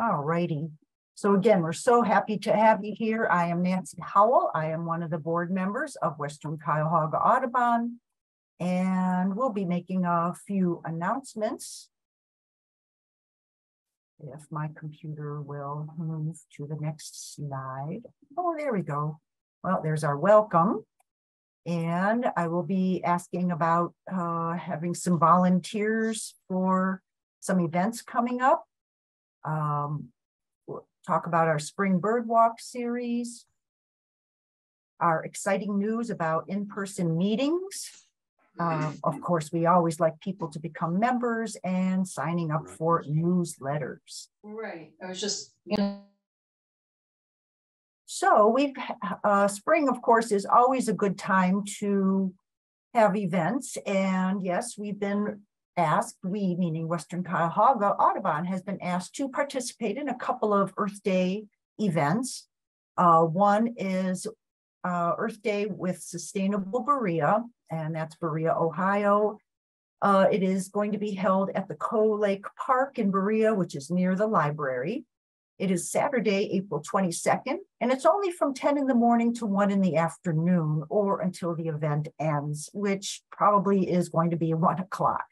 All righty. So again, we're so happy to have you here. I am Nancy Howell. I am one of the board members of Western Cuyahoga Audubon. And we'll be making a few announcements. If my computer will move to the next slide. Oh, there we go. Well, there's our welcome. And I will be asking about uh, having some volunteers for some events coming up. Um, we'll talk about our spring bird walk series, our exciting news about in-person meetings. Uh, of course, we always like people to become members and signing up for newsletters. Right, I was just, you know, So we've, uh, spring, of course, is always a good time to have events. And yes, we've been asked, we, meaning Western Cuyahoga Audubon, has been asked to participate in a couple of Earth Day events. Uh, one is uh, Earth Day with Sustainable Berea, and that's Berea, Ohio. Uh, it is going to be held at the Coe Lake Park in Berea, which is near the library. It is Saturday, April 22nd, and it's only from 10 in the morning to 1 in the afternoon or until the event ends, which probably is going to be 1 o'clock.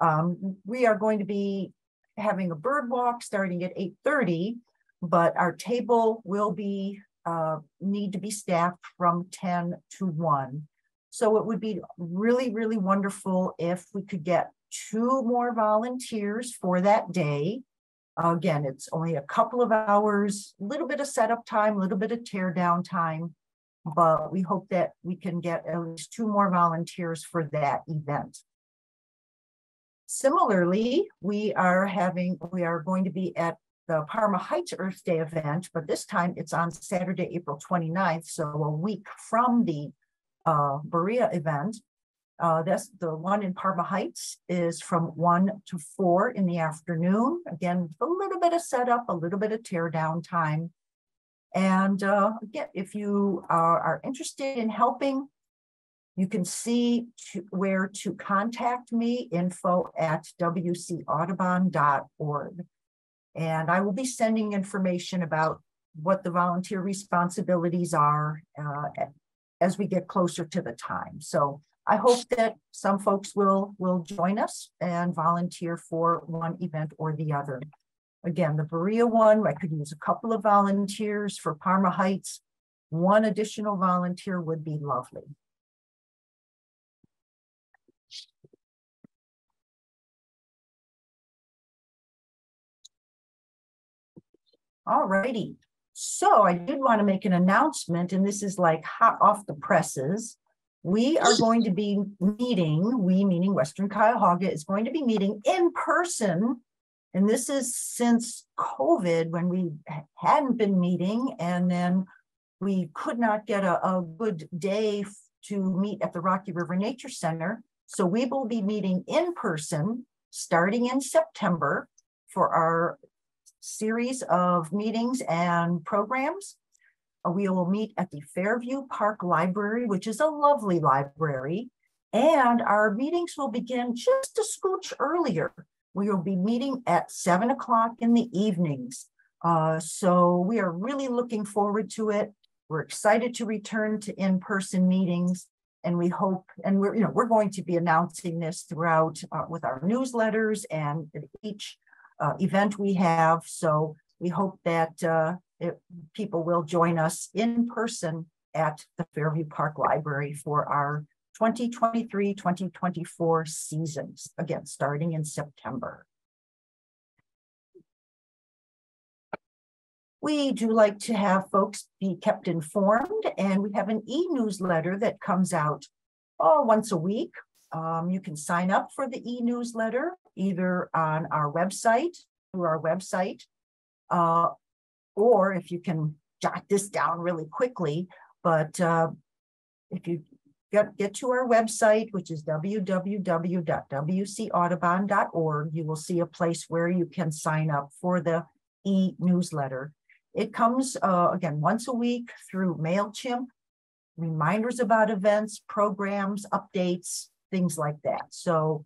Um, we are going to be having a bird walk starting at 8:30, but our table will be uh, need to be staffed from 10 to 1. So it would be really, really wonderful if we could get two more volunteers for that day. Again, it's only a couple of hours, a little bit of setup time, a little bit of tear down time, but we hope that we can get at least two more volunteers for that event. Similarly, we are having, we are going to be at the Parma Heights Earth Day event, but this time it's on Saturday, April 29th, so a week from the uh, Berea event. Uh, that's the one in Parma Heights is from one to four in the afternoon. Again, a little bit of setup, a little bit of tear down time. And uh, again, if you are, are interested in helping, you can see to, where to contact me, info at wcaudubon.org. And I will be sending information about what the volunteer responsibilities are uh, as we get closer to the time. So I hope that some folks will, will join us and volunteer for one event or the other. Again, the Berea one, I could use a couple of volunteers for Parma Heights. One additional volunteer would be lovely. All righty. So I did want to make an announcement, and this is like hot off the presses. We are going to be meeting, we meaning Western Cuyahoga is going to be meeting in person. And this is since COVID when we hadn't been meeting and then we could not get a, a good day to meet at the Rocky River Nature Center. So we will be meeting in person starting in September for our series of meetings and programs. Uh, we will meet at the Fairview Park Library, which is a lovely library. And our meetings will begin just a scooch earlier. We will be meeting at seven o'clock in the evenings. Uh, so we are really looking forward to it. We're excited to return to in-person meetings and we hope, and we're, you know, we're going to be announcing this throughout uh, with our newsletters and each uh, event we have. So we hope that uh, it, people will join us in person at the Fairview Park Library for our 2023-2024 seasons, again, starting in September. We do like to have folks be kept informed, and we have an e-newsletter that comes out oh, once a week. Um, you can sign up for the e-newsletter either on our website, through our website, uh, or if you can jot this down really quickly, but uh, if you get, get to our website, which is www.wcaudubon.org, you will see a place where you can sign up for the e-newsletter. It comes, uh, again, once a week through MailChimp, reminders about events, programs, updates, things like that. So,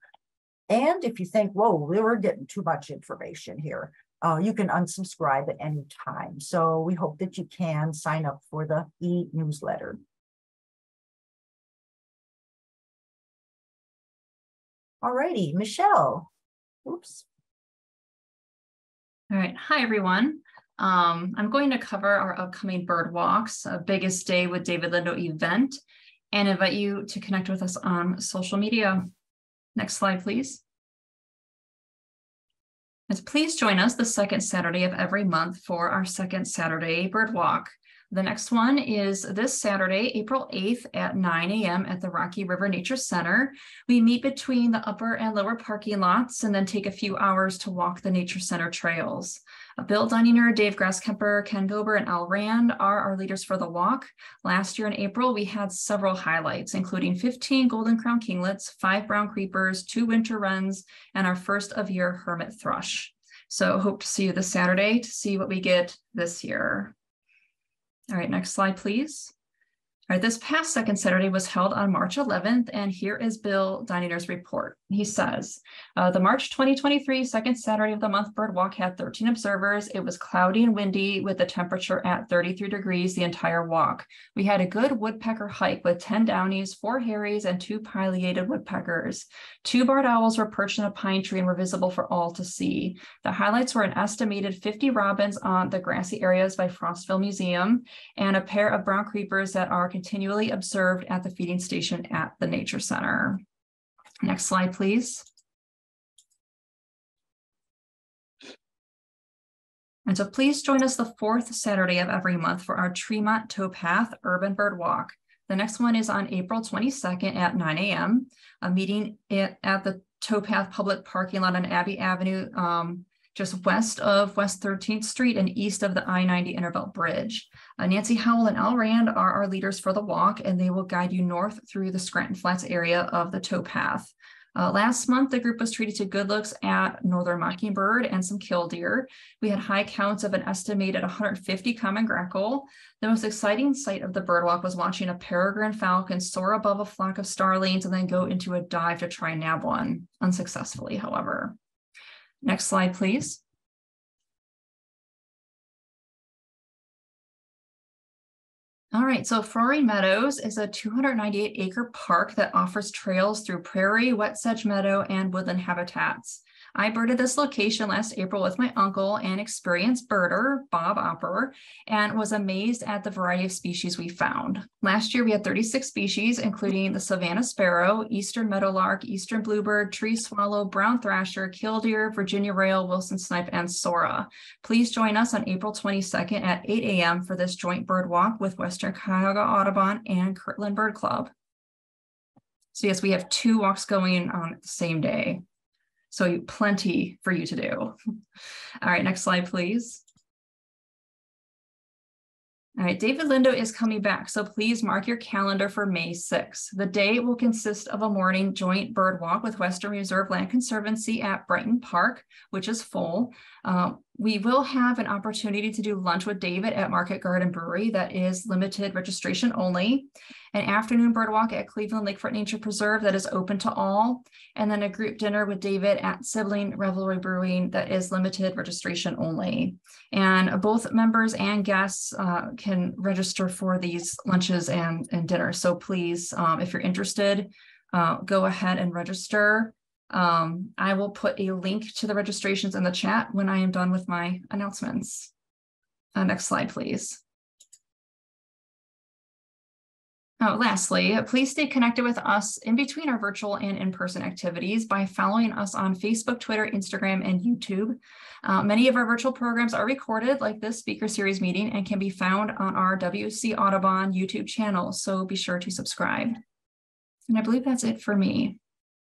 and if you think, whoa, we were getting too much information here, uh, you can unsubscribe at any time. So we hope that you can sign up for the e-newsletter. All righty, Michelle. Oops. All right. Hi, everyone. Um, I'm going to cover our upcoming bird walks, a biggest day with David Lindo event, and invite you to connect with us on social media. Next slide, please. And please join us the second Saturday of every month for our second Saturday bird walk. The next one is this Saturday, April 8th at 9 a.m. at the Rocky River Nature Center. We meet between the upper and lower parking lots and then take a few hours to walk the Nature Center trails. Bill Dunninger, Dave Grasskemper, Ken Gober, and Al Rand are our leaders for the walk. Last year in April, we had several highlights, including 15 golden crown kinglets, five brown creepers, two winter wrens, and our first of year hermit thrush. So hope to see you this Saturday to see what we get this year. All right, next slide, please. All right, this past second Saturday was held on March 11th, and here is Bill Dininger's report. He says, uh, the March 2023 second Saturday of the month bird walk had 13 observers. It was cloudy and windy with the temperature at 33 degrees the entire walk. We had a good woodpecker hike with 10 downies, four hares, and two pileated woodpeckers. Two barred owls were perched in a pine tree and were visible for all to see. The highlights were an estimated 50 robins on the grassy areas by Frostville Museum and a pair of brown creepers that are continually observed at the feeding station at the Nature Center. Next slide, please. And so please join us the fourth Saturday of every month for our Tremont Towpath Urban Bird Walk. The next one is on April 22nd at 9 a.m. A meeting at, the Towpath Public Parking Lot on Abbey Avenue um, just west of West 13th Street and east of the I-90 Interbelt Bridge. Uh, Nancy Howell and Al Rand are our leaders for the walk, and they will guide you north through the Scranton Flats area of the towpath. Uh, last month, the group was treated to good looks at northern mockingbird and some killdeer. We had high counts of an estimated 150 common grackle. The most exciting sight of the birdwalk was watching a peregrine falcon soar above a flock of starlings and then go into a dive to try and nab one, unsuccessfully, however. Next slide, please. All right, so Frohring Meadows is a 298 acre park that offers trails through prairie, wet sedge meadow, and woodland habitats. I birded this location last April with my uncle and experienced birder, Bob Opper, and was amazed at the variety of species we found. Last year, we had 36 species, including the Savannah sparrow, eastern meadowlark, eastern bluebird, tree swallow, brown thrasher, killdeer, Virginia rail, Wilson snipe, and sora. Please join us on April 22nd at 8 a.m. for this joint bird walk with Western Cuyahoga Audubon and Kirtland Bird Club. So yes, we have two walks going on the same day. So plenty for you to do. All right, next slide, please. All right, David Lindo is coming back, so please mark your calendar for May 6th. The day will consist of a morning joint bird walk with Western Reserve Land Conservancy at Brighton Park, which is full. Uh, we will have an opportunity to do lunch with David at Market Garden Brewery that is limited registration only, an afternoon bird walk at Cleveland Lakefront Nature Preserve that is open to all, and then a group dinner with David at Sibling Revelry Brewing that is limited registration only. And both members and guests uh, can register for these lunches and, and dinners. So please, um, if you're interested, uh, go ahead and register. Um, I will put a link to the registrations in the chat when I am done with my announcements. Uh, next slide, please. Uh, lastly, please stay connected with us in between our virtual and in-person activities by following us on Facebook, Twitter, Instagram, and YouTube. Uh, many of our virtual programs are recorded like this speaker series meeting and can be found on our WC Audubon YouTube channel, so be sure to subscribe. And I believe that's it for me.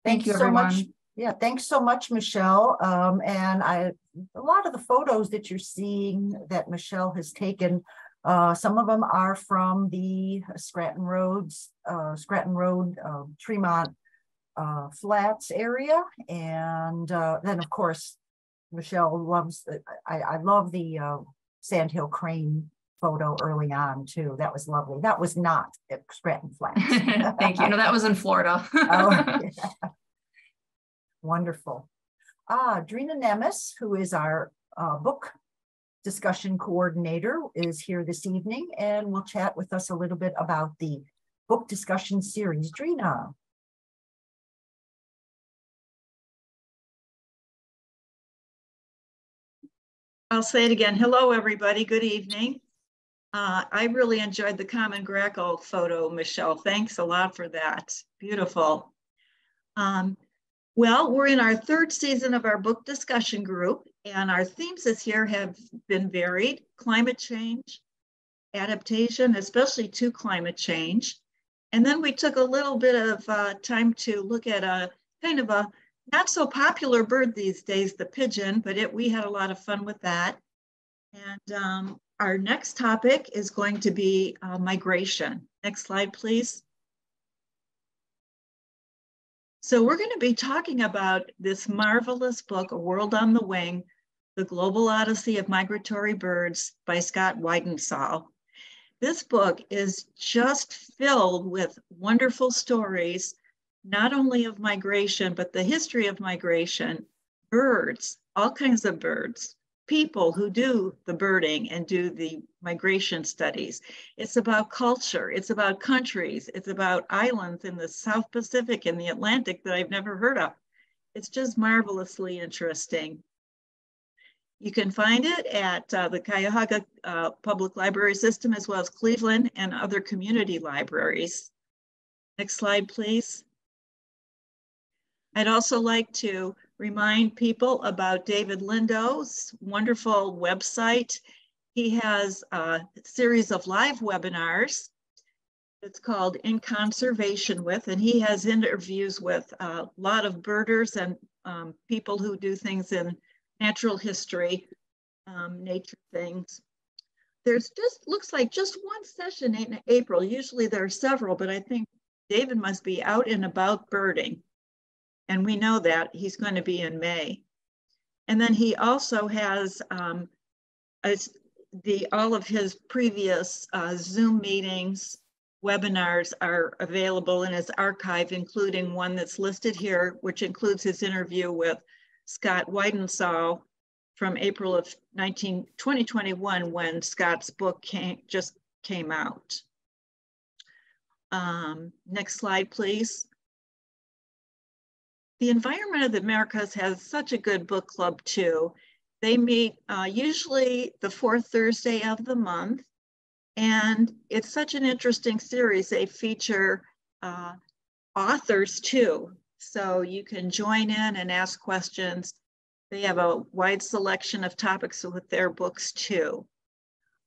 Thank you, so everyone. much. Yeah, thanks so much, Michelle. Um, and I, a lot of the photos that you're seeing that Michelle has taken, uh, some of them are from the Scranton Roads, uh, Scranton Road, uh, Tremont uh, Flats area. And uh, then, of course, Michelle loves, I, I love the uh, Sandhill Crane photo early on too. That was lovely. That was not at Scranton Flats. Thank you. No, that was in Florida. oh, yeah. Wonderful. Ah, Drina Nemes, who is our uh, book discussion coordinator, is here this evening and will chat with us a little bit about the book discussion series. Drina. I'll say it again. Hello, everybody. Good evening. Uh, I really enjoyed the Common Grackle photo, Michelle. Thanks a lot for that. Beautiful. Um, well, we're in our third season of our book discussion group, and our themes this year have been varied climate change, adaptation, especially to climate change. And then we took a little bit of uh, time to look at a kind of a not so popular bird these days, the pigeon, but it, we had a lot of fun with that. And um, our next topic is going to be uh, migration. Next slide, please. So we're going to be talking about this marvelous book, A World on the Wing, The Global Odyssey of Migratory Birds by Scott Weidensaul. This book is just filled with wonderful stories not only of migration, but the history of migration, birds, all kinds of birds, people who do the birding and do the migration studies. It's about culture, it's about countries, it's about islands in the South Pacific and the Atlantic that I've never heard of. It's just marvelously interesting. You can find it at uh, the Cuyahoga uh, Public Library System as well as Cleveland and other community libraries. Next slide, please. I'd also like to remind people about David Lindo's wonderful website. He has a series of live webinars. It's called In Conservation With, and he has interviews with a lot of birders and um, people who do things in natural history, um, nature things. There's just, looks like just one session in April. Usually there are several, but I think David must be out and about birding. And we know that he's going to be in May. And then he also has um, the all of his previous uh, Zoom meetings, webinars are available in his archive, including one that's listed here, which includes his interview with Scott Weidensaul from April of 19, 2021 when Scott's book came, just came out. Um, next slide, please. The Environment of the Americas has such a good book club too. They meet uh, usually the fourth Thursday of the month. And it's such an interesting series. They feature uh, authors too. So you can join in and ask questions. They have a wide selection of topics with their books too.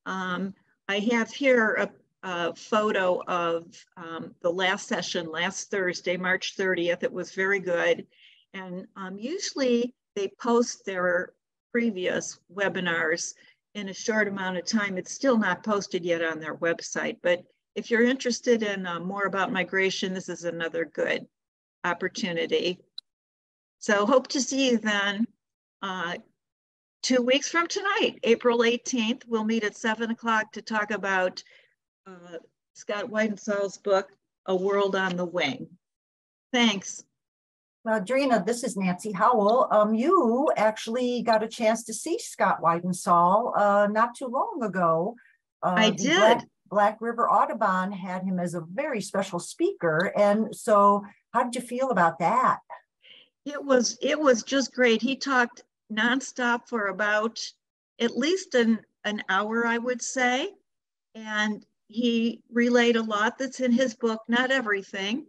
Um, I have here a, a photo of um, the last session last Thursday, March 30th. It was very good. And um, usually they post their previous webinars in a short amount of time. It's still not posted yet on their website, but if you're interested in uh, more about migration, this is another good opportunity. So hope to see you then. Uh, two weeks from tonight, April 18th, we'll meet at seven o'clock to talk about uh, Scott Weidensaul's book, A World on the Wing. Thanks. Uh, Drina, this is Nancy Howell. Um, you actually got a chance to see Scott Weidensaul uh, not too long ago. Uh, I did. Black, Black, River Audubon had him as a very special speaker. And so how did you feel about that? It was it was just great. He talked nonstop for about at least an, an hour, I would say. And he relayed a lot that's in his book, not everything,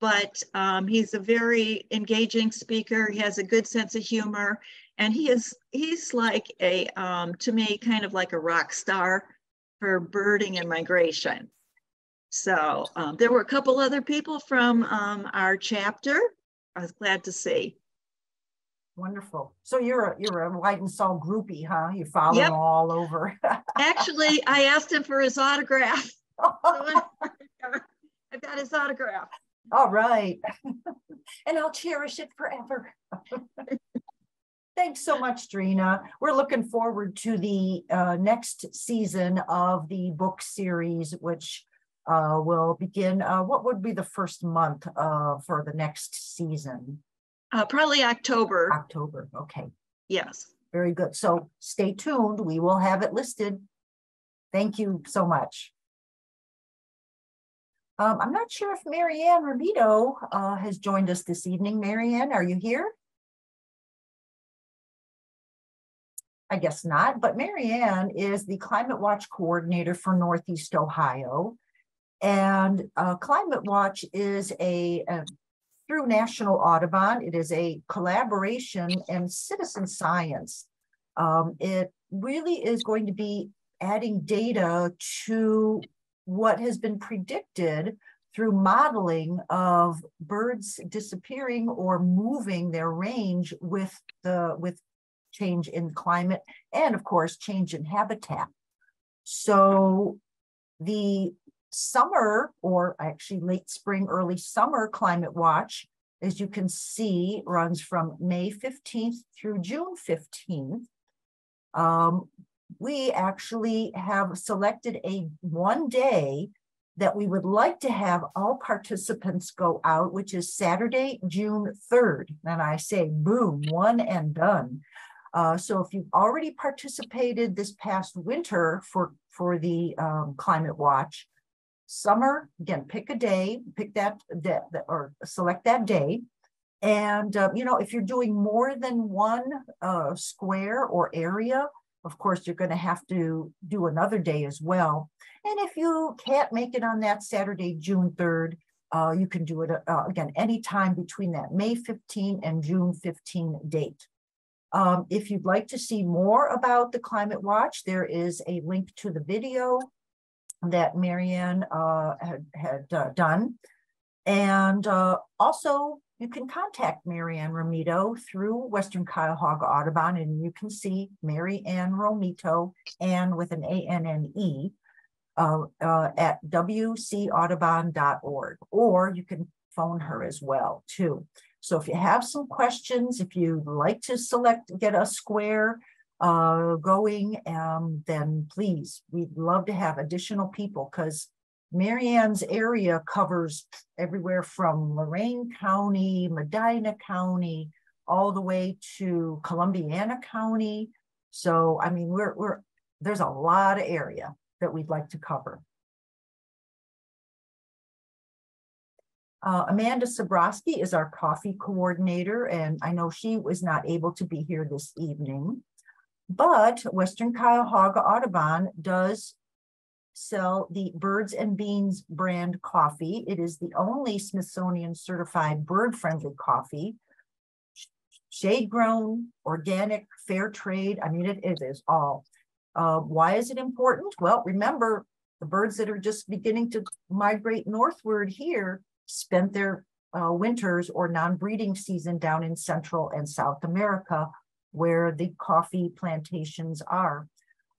but um, he's a very engaging speaker. He has a good sense of humor, and he is he's like a um, to me kind of like a rock star for birding and migration. So um, there were a couple other people from um, our chapter. I was glad to see. Wonderful. So you're a you're a Weidensaul groupie, huh? You follow yep. all over. Actually, I asked him for his autograph. so I've got his autograph. All right. and I'll cherish it forever. Thanks so much, Drina. We're looking forward to the uh, next season of the book series, which uh, will begin. Uh, what would be the first month uh, for the next season? Uh, probably October. October, okay. Yes. very good. So stay tuned. We will have it listed. Thank you so much. Um, I'm not sure if Marianne Romito uh, has joined us this evening. Marianne, are you here? I guess not, but Marianne is the Climate Watch Coordinator for Northeast Ohio. And uh, Climate Watch is a, a, through National Audubon, it is a collaboration and citizen science. Um, it really is going to be adding data to what has been predicted through modeling of birds disappearing or moving their range with the with change in climate and of course change in habitat so the summer or actually late spring early summer climate watch as you can see runs from may 15th through june 15th um, we actually have selected a one day that we would like to have all participants go out, which is Saturday, June 3rd. And I say, boom, one and done. Uh, so if you've already participated this past winter for, for the um, Climate Watch, summer, again, pick a day, pick that, that, or select that day. And, uh, you know, if you're doing more than one uh, square or area, of course, you're going to have to do another day as well. And if you can't make it on that Saturday, June 3rd, uh, you can do it uh, again anytime between that May 15 and June 15 date. Um, if you'd like to see more about the Climate Watch, there is a link to the video that Marianne uh, had, had uh, done. And uh, also, you can contact Marianne Romito through Western Cuyahoga Audubon, and you can see Marianne Romito, and with an A-N-N-E, uh, uh, at wcaudubon.org, or you can phone her as well, too. So if you have some questions, if you'd like to select, get a square uh, going, um, then please, we'd love to have additional people because Marianne's area covers everywhere from Lorain County, Medina County, all the way to Columbiana County. So, I mean, we're, we're there's a lot of area that we'd like to cover. Uh, Amanda Sabrowski is our coffee coordinator, and I know she was not able to be here this evening. But Western Cuyahoga Audubon does sell the Birds and Beans brand coffee. It is the only Smithsonian certified bird friendly coffee, shade grown, organic, fair trade. I mean, it, it is all. Uh, why is it important? Well, remember the birds that are just beginning to migrate northward here spent their uh, winters or non-breeding season down in Central and South America, where the coffee plantations are.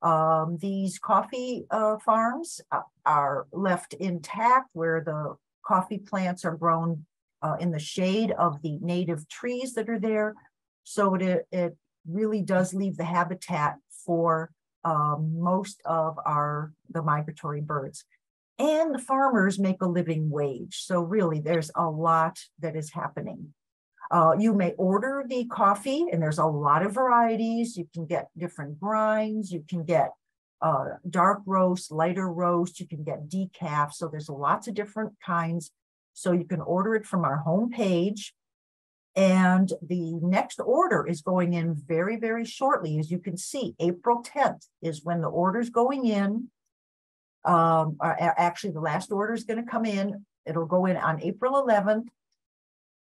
Um, these coffee uh, farms uh, are left intact where the coffee plants are grown uh, in the shade of the native trees that are there. So it, it really does leave the habitat for um, most of our the migratory birds. And the farmers make a living wage. So really there's a lot that is happening. Uh, you may order the coffee, and there's a lot of varieties. You can get different grinds. You can get uh, dark roast, lighter roast. You can get decaf. So there's lots of different kinds. So you can order it from our homepage. And the next order is going in very, very shortly. As you can see, April 10th is when the order's going in. Um, actually, the last order is going to come in. It'll go in on April 11th.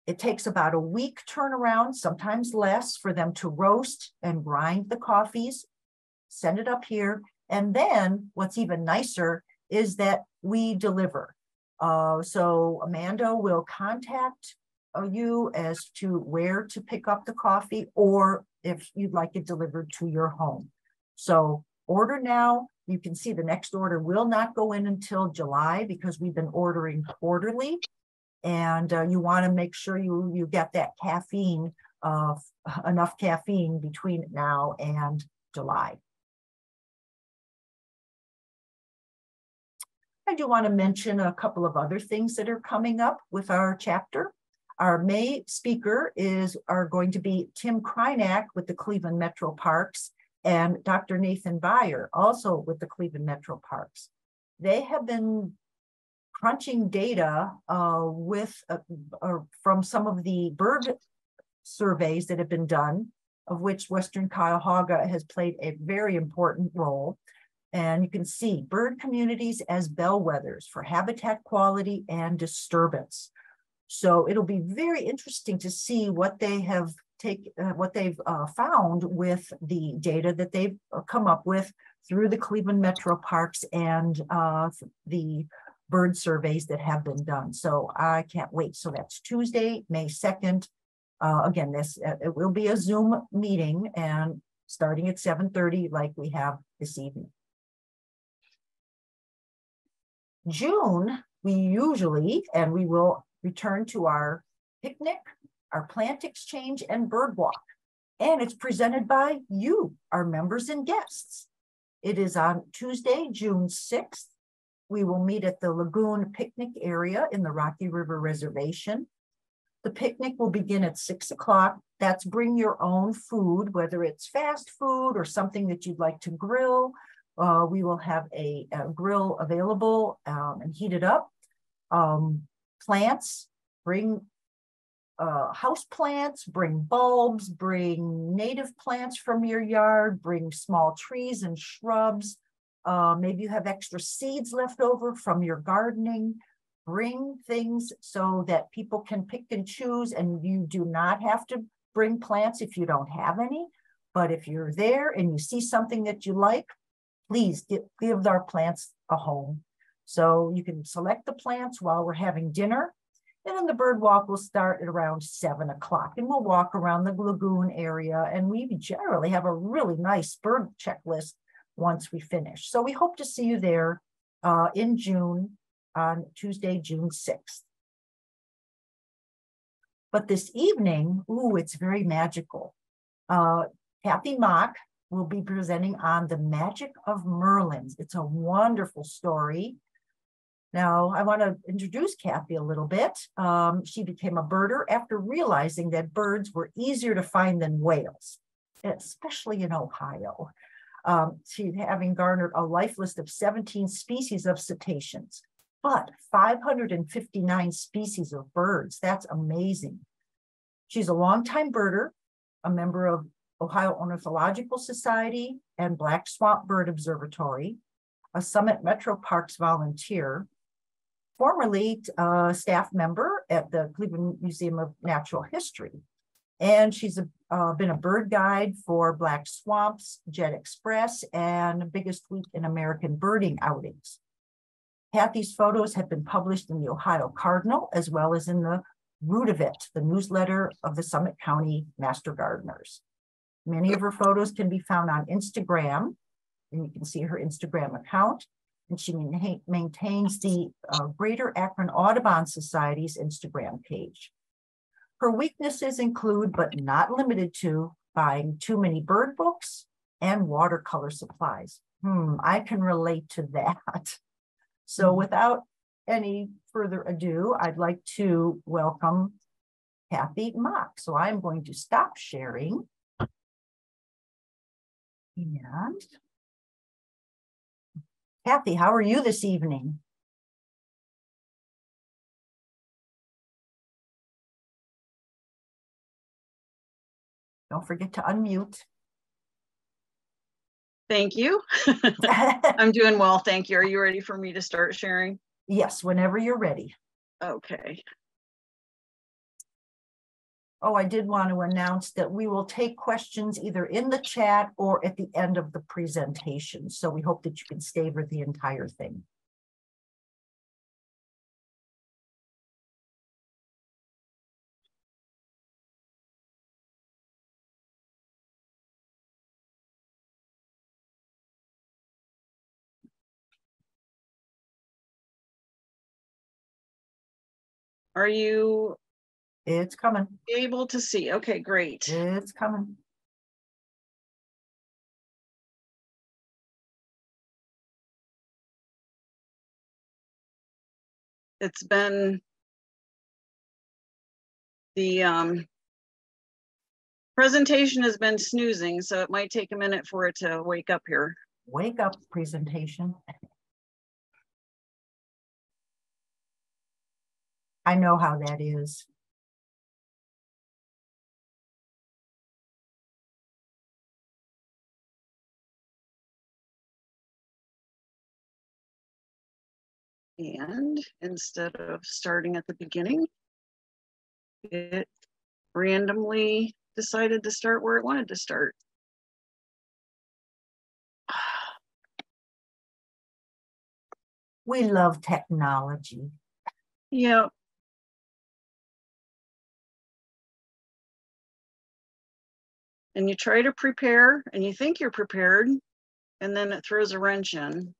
It takes about a week turnaround, sometimes less, for them to roast and grind the coffees, send it up here. And then what's even nicer is that we deliver. Uh, so Amanda will contact uh, you as to where to pick up the coffee or if you'd like it delivered to your home. So order now. You can see the next order will not go in until July because we've been ordering quarterly and uh, you want to make sure you you get that caffeine uh, enough caffeine between now and July. I do want to mention a couple of other things that are coming up with our chapter. Our May speaker is, are going to be Tim Krynak with the Cleveland Metro Parks and Dr. Nathan Beyer, also with the Cleveland Metro Parks. They have been crunching data uh, with uh, from some of the bird surveys that have been done, of which Western Cuyahoga has played a very important role. And you can see bird communities as bellwethers for habitat quality and disturbance. So it'll be very interesting to see what they have take uh, what they've uh, found with the data that they've uh, come up with through the Cleveland Metro Parks and uh, the bird surveys that have been done. So I can't wait. So that's Tuesday, May 2nd. Uh, again, this uh, it will be a Zoom meeting and starting at 7:30 like we have this evening. June, we usually, and we will return to our picnic, our plant exchange, and bird walk. And it's presented by you, our members and guests. It is on Tuesday, June 6th. We will meet at the Lagoon Picnic area in the Rocky River Reservation. The picnic will begin at six o'clock. That's bring your own food, whether it's fast food or something that you'd like to grill. Uh, we will have a, a grill available um, and heated up. Um, plants, bring uh, house plants, bring bulbs, bring native plants from your yard, bring small trees and shrubs. Uh, maybe you have extra seeds left over from your gardening. Bring things so that people can pick and choose, and you do not have to bring plants if you don't have any. But if you're there and you see something that you like, please give, give our plants a home. So you can select the plants while we're having dinner. And then the bird walk will start at around seven o'clock and we'll walk around the lagoon area and we generally have a really nice bird checklist once we finish. So we hope to see you there uh, in June on Tuesday, June 6th. But this evening, ooh, it's very magical. Uh, Kathy Mock will be presenting on the magic of Merlins. It's a wonderful story. Now, I want to introduce Kathy a little bit. Um, she became a birder after realizing that birds were easier to find than whales, especially in Ohio. Um, she having garnered a life list of 17 species of cetaceans, but 559 species of birds. That's amazing. She's a longtime birder, a member of Ohio Ornithological Society and Black Swamp Bird Observatory, a Summit Metro Parks volunteer, formerly a uh, staff member at the Cleveland Museum of Natural History. And she's a, uh, been a bird guide for Black Swamps, Jet Express, and Biggest Week in American Birding outings. Kathy's photos have been published in the Ohio Cardinal, as well as in the Root of It, the newsletter of the Summit County Master Gardeners. Many of her photos can be found on Instagram, and you can see her Instagram account and she maintains the uh, Greater Akron Audubon Society's Instagram page. Her weaknesses include, but not limited to, buying too many bird books and watercolor supplies. Hmm, I can relate to that. So hmm. without any further ado, I'd like to welcome Kathy Mock. So I'm going to stop sharing. And Kathy, how are you this evening? Don't forget to unmute. Thank you. I'm doing well, thank you. Are you ready for me to start sharing? Yes, whenever you're ready. Okay. Oh, I did want to announce that we will take questions either in the chat or at the end of the presentation. So we hope that you can stay for the entire thing. Are you it's coming. Able to see. Okay, great. It's coming. It's been The um, presentation has been snoozing, so it might take a minute for it to wake up here. Wake up presentation. I know how that is. And instead of starting at the beginning, it randomly decided to start where it wanted to start. We love technology. Yep. And you try to prepare and you think you're prepared, and then it throws a wrench in.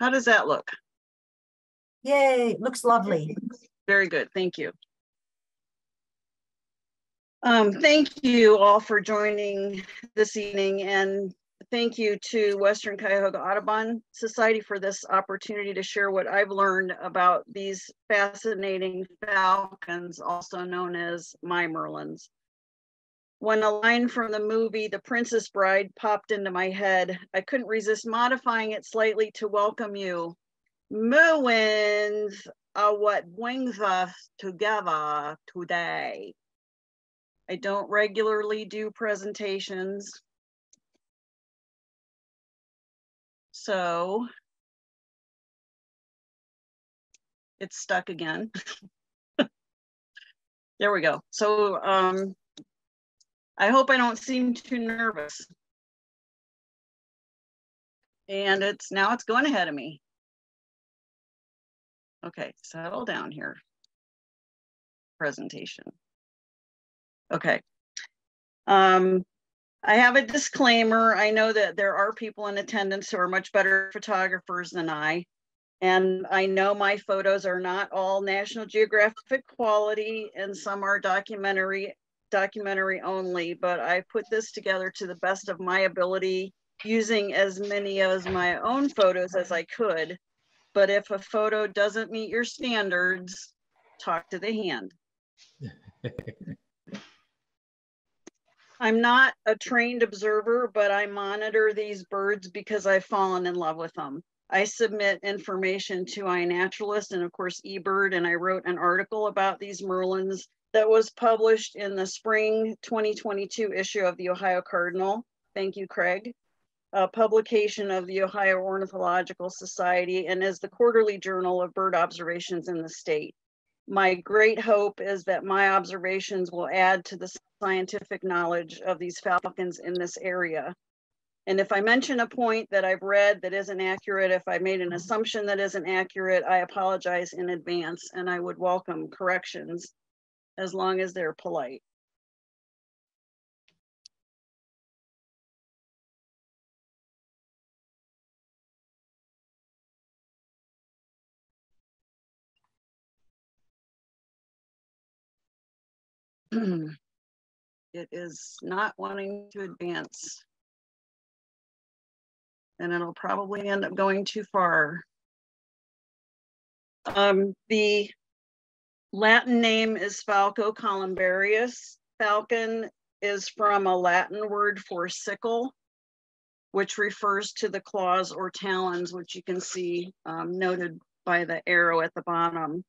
How does that look? Yay, looks lovely. Very good, thank you. Um, thank you all for joining this evening and thank you to Western Cuyahoga Audubon Society for this opportunity to share what I've learned about these fascinating falcons, also known as my Merlins. When a line from the movie The Princess Bride popped into my head, I couldn't resist modifying it slightly to welcome you. Moons are what brings us together today. I don't regularly do presentations. So it's stuck again. there we go. So um, I hope I don't seem too nervous. And it's now it's going ahead of me. Okay, settle down here. Presentation. Okay. Um, I have a disclaimer. I know that there are people in attendance who are much better photographers than I. And I know my photos are not all National Geographic quality and some are documentary documentary only, but I put this together to the best of my ability using as many as my own photos as I could. But if a photo doesn't meet your standards, talk to the hand. I'm not a trained observer, but I monitor these birds because I've fallen in love with them. I submit information to iNaturalist and of course eBird, and I wrote an article about these Merlins that was published in the spring 2022 issue of the Ohio Cardinal. Thank you, Craig. A publication of the Ohio Ornithological Society and is the quarterly journal of bird observations in the state. My great hope is that my observations will add to the scientific knowledge of these falcons in this area. And if I mention a point that I've read that isn't accurate, if I made an assumption that isn't accurate, I apologize in advance and I would welcome corrections as long as they're polite. it is not wanting to advance. And it'll probably end up going too far. Um, the Latin name is Falco columbarius. Falcon is from a Latin word for sickle, which refers to the claws or talons, which you can see um, noted by the arrow at the bottom.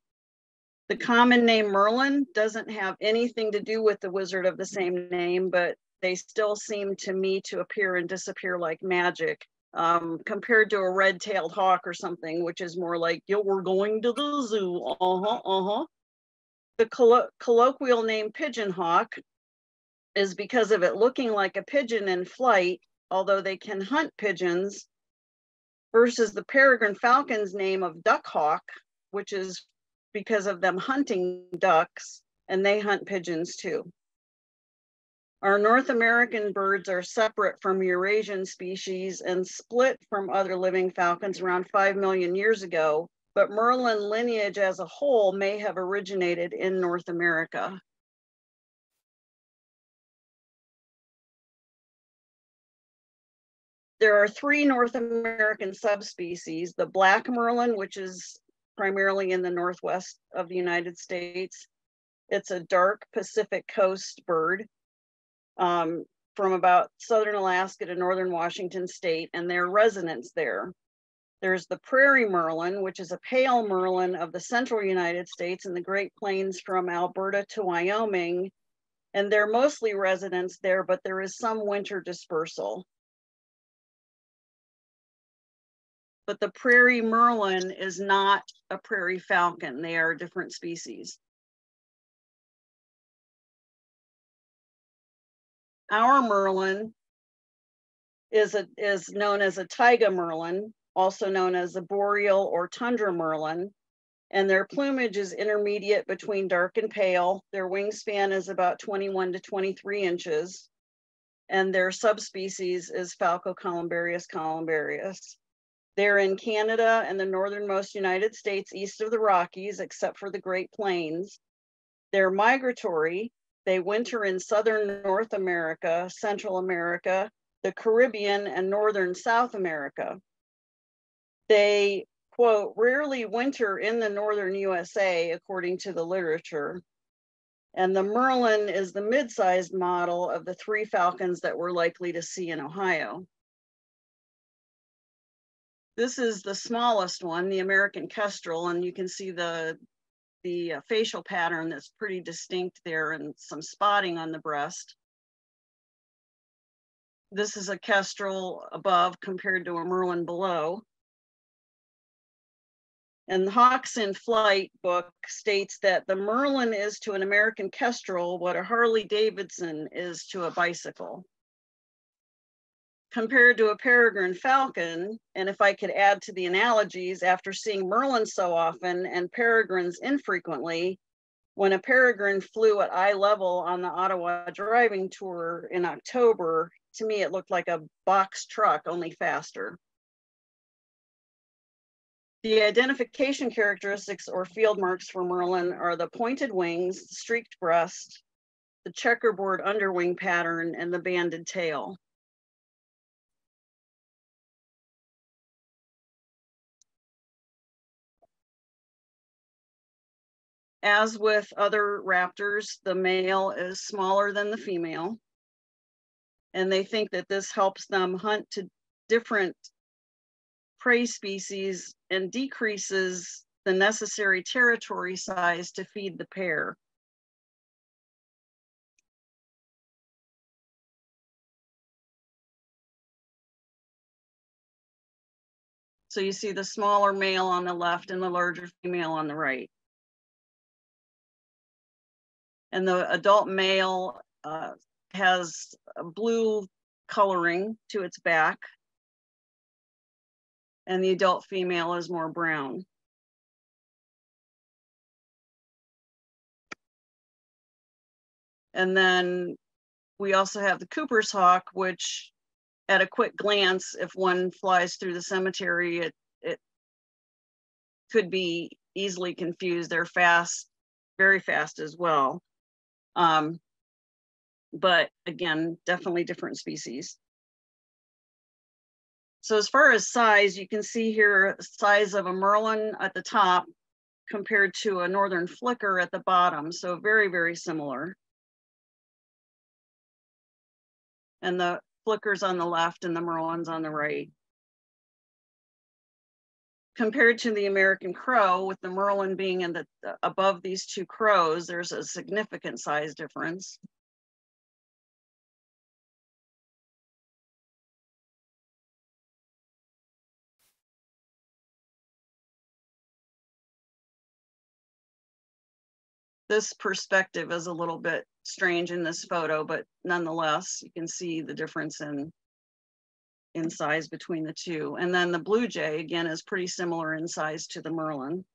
The common name Merlin doesn't have anything to do with the wizard of the same name, but they still seem to me to appear and disappear like magic um, compared to a red-tailed hawk or something, which is more like, yo, we're going to the zoo, uh-huh, uh-huh. The collo colloquial name pigeon hawk is because of it looking like a pigeon in flight, although they can hunt pigeons, versus the peregrine falcon's name of duck hawk, which is because of them hunting ducks and they hunt pigeons too. Our North American birds are separate from Eurasian species and split from other living falcons around 5 million years ago, but Merlin lineage as a whole may have originated in North America. There are three North American subspecies, the black merlin, which is primarily in the northwest of the United States. It's a dark Pacific coast bird um, from about southern Alaska to northern Washington state, and they're residents there. There's the prairie merlin, which is a pale merlin of the central United States and the Great Plains from Alberta to Wyoming. And they're mostly residents there, but there is some winter dispersal. But the prairie merlin is not a prairie falcon. They are different species. Our merlin is, a, is known as a taiga merlin, also known as a boreal or tundra merlin. And their plumage is intermediate between dark and pale. Their wingspan is about 21 to 23 inches. And their subspecies is Falco columbarius columbarius. They're in Canada and the northernmost United States east of the Rockies, except for the Great Plains. They're migratory. They winter in southern North America, Central America, the Caribbean, and northern South America. They, quote, rarely winter in the northern USA, according to the literature. And the Merlin is the mid-sized model of the three falcons that we're likely to see in Ohio. This is the smallest one, the American kestrel, and you can see the, the uh, facial pattern that's pretty distinct there and some spotting on the breast. This is a kestrel above compared to a Merlin below. And the Hawks in Flight book states that the Merlin is to an American kestrel what a Harley Davidson is to a bicycle. Compared to a peregrine falcon, and if I could add to the analogies, after seeing Merlin so often and peregrines infrequently, when a peregrine flew at eye level on the Ottawa driving tour in October, to me it looked like a box truck, only faster. The identification characteristics or field marks for Merlin are the pointed wings, the streaked breast, the checkerboard underwing pattern, and the banded tail. As with other raptors, the male is smaller than the female. And they think that this helps them hunt to different prey species and decreases the necessary territory size to feed the pair. So you see the smaller male on the left and the larger female on the right. And the adult male uh, has a blue coloring to its back and the adult female is more brown. And then we also have the Cooper's hawk, which at a quick glance, if one flies through the cemetery, it, it could be easily confused. They're fast, very fast as well. Um, but again, definitely different species. So as far as size, you can see here size of a Merlin at the top compared to a Northern Flicker at the bottom. So very, very similar. And the Flickers on the left and the Merlins on the right. Compared to the American Crow, with the Merlin being in the above these two crows, there's a significant size difference. this perspective is a little bit strange in this photo, but nonetheless, you can see the difference in, in size between the two. And then the blue jay, again, is pretty similar in size to the Merlin.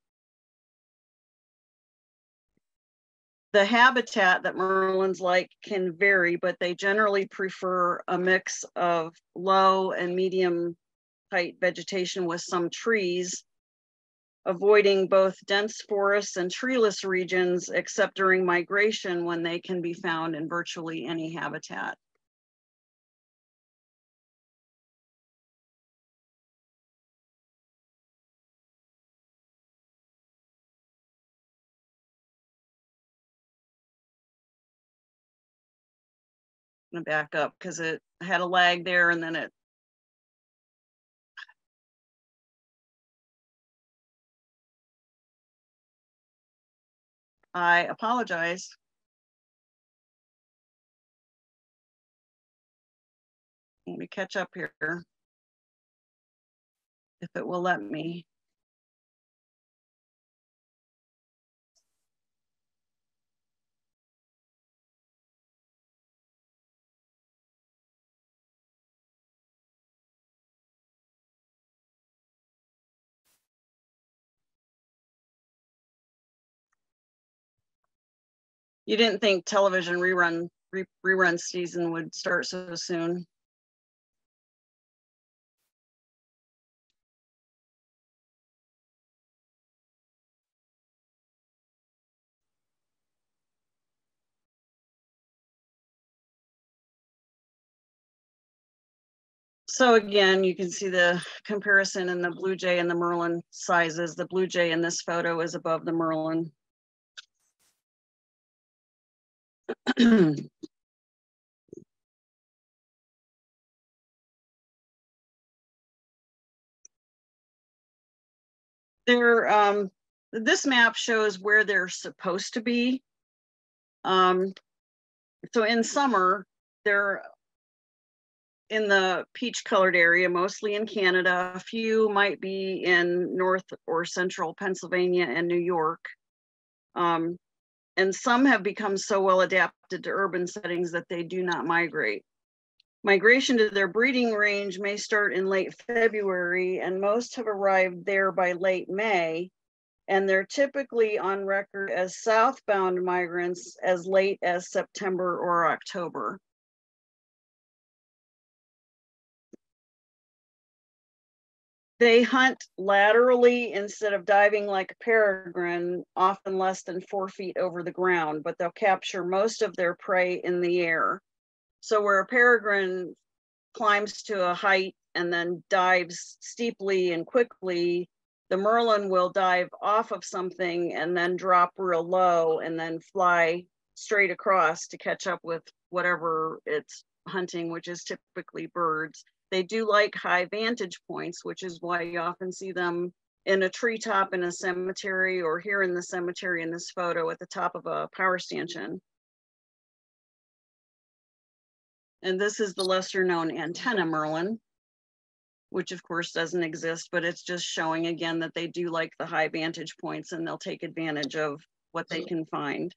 The habitat that Merlins like can vary, but they generally prefer a mix of low and medium height vegetation with some trees avoiding both dense forests and treeless regions, except during migration when they can be found in virtually any habitat. Gonna back up because it had a lag there and then it. I apologize. Let me catch up here. If it will let me. You didn't think television rerun re- rerun season would start so soon. So again, you can see the comparison in the Blue Jay and the Merlin sizes. The Blue Jay in this photo is above the Merlin. There, um, this map shows where they're supposed to be. Um, so in summer, they're in the peach colored area, mostly in Canada. A few might be in North or Central Pennsylvania and New York. Um, and some have become so well adapted to urban settings that they do not migrate. Migration to their breeding range may start in late February, and most have arrived there by late May. And they're typically on record as southbound migrants as late as September or October. They hunt laterally instead of diving like a peregrine, often less than four feet over the ground, but they'll capture most of their prey in the air. So where a peregrine climbs to a height and then dives steeply and quickly, the merlin will dive off of something and then drop real low and then fly straight across to catch up with whatever it's hunting, which is typically birds. They do like high vantage points, which is why you often see them in a treetop in a cemetery or here in the cemetery in this photo at the top of a power stanchion. And this is the lesser known antenna merlin, which of course doesn't exist, but it's just showing again that they do like the high vantage points and they'll take advantage of what they can find.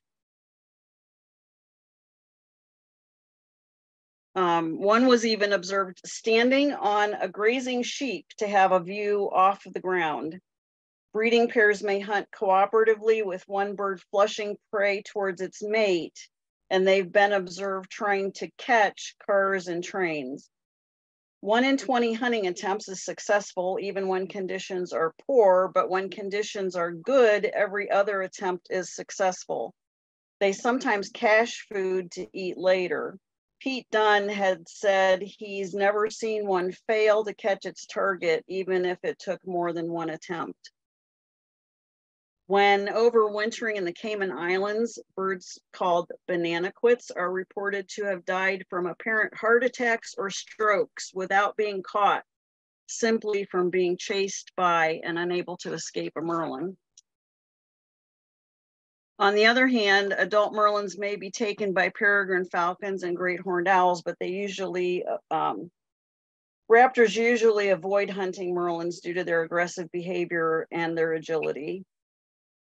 Um, one was even observed standing on a grazing sheep to have a view off the ground. Breeding pairs may hunt cooperatively with one bird flushing prey towards its mate, and they've been observed trying to catch cars and trains. One in 20 hunting attempts is successful even when conditions are poor, but when conditions are good, every other attempt is successful. They sometimes cache food to eat later. Pete Dunne had said he's never seen one fail to catch its target, even if it took more than one attempt. When overwintering in the Cayman Islands, birds called bananaquits are reported to have died from apparent heart attacks or strokes without being caught, simply from being chased by and unable to escape a merlin. On the other hand, adult merlins may be taken by peregrine falcons and great horned owls, but they usually, uh, um, raptors usually avoid hunting merlins due to their aggressive behavior and their agility.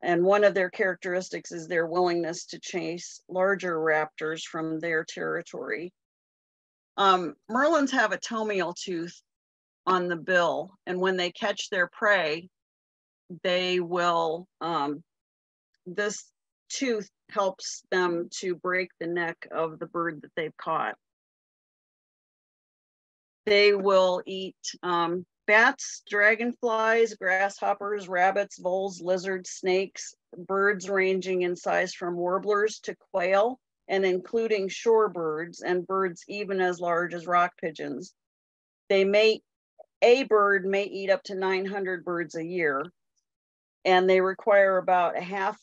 And one of their characteristics is their willingness to chase larger raptors from their territory. Um, merlins have a tomial tooth on the bill, and when they catch their prey, they will um, this tooth helps them to break the neck of the bird that they've caught. They will eat um, bats, dragonflies, grasshoppers, rabbits, voles, lizards, snakes, birds ranging in size from warblers to quail, and including shorebirds and birds even as large as rock pigeons. They may, a bird may eat up to 900 birds a year, and they require about a half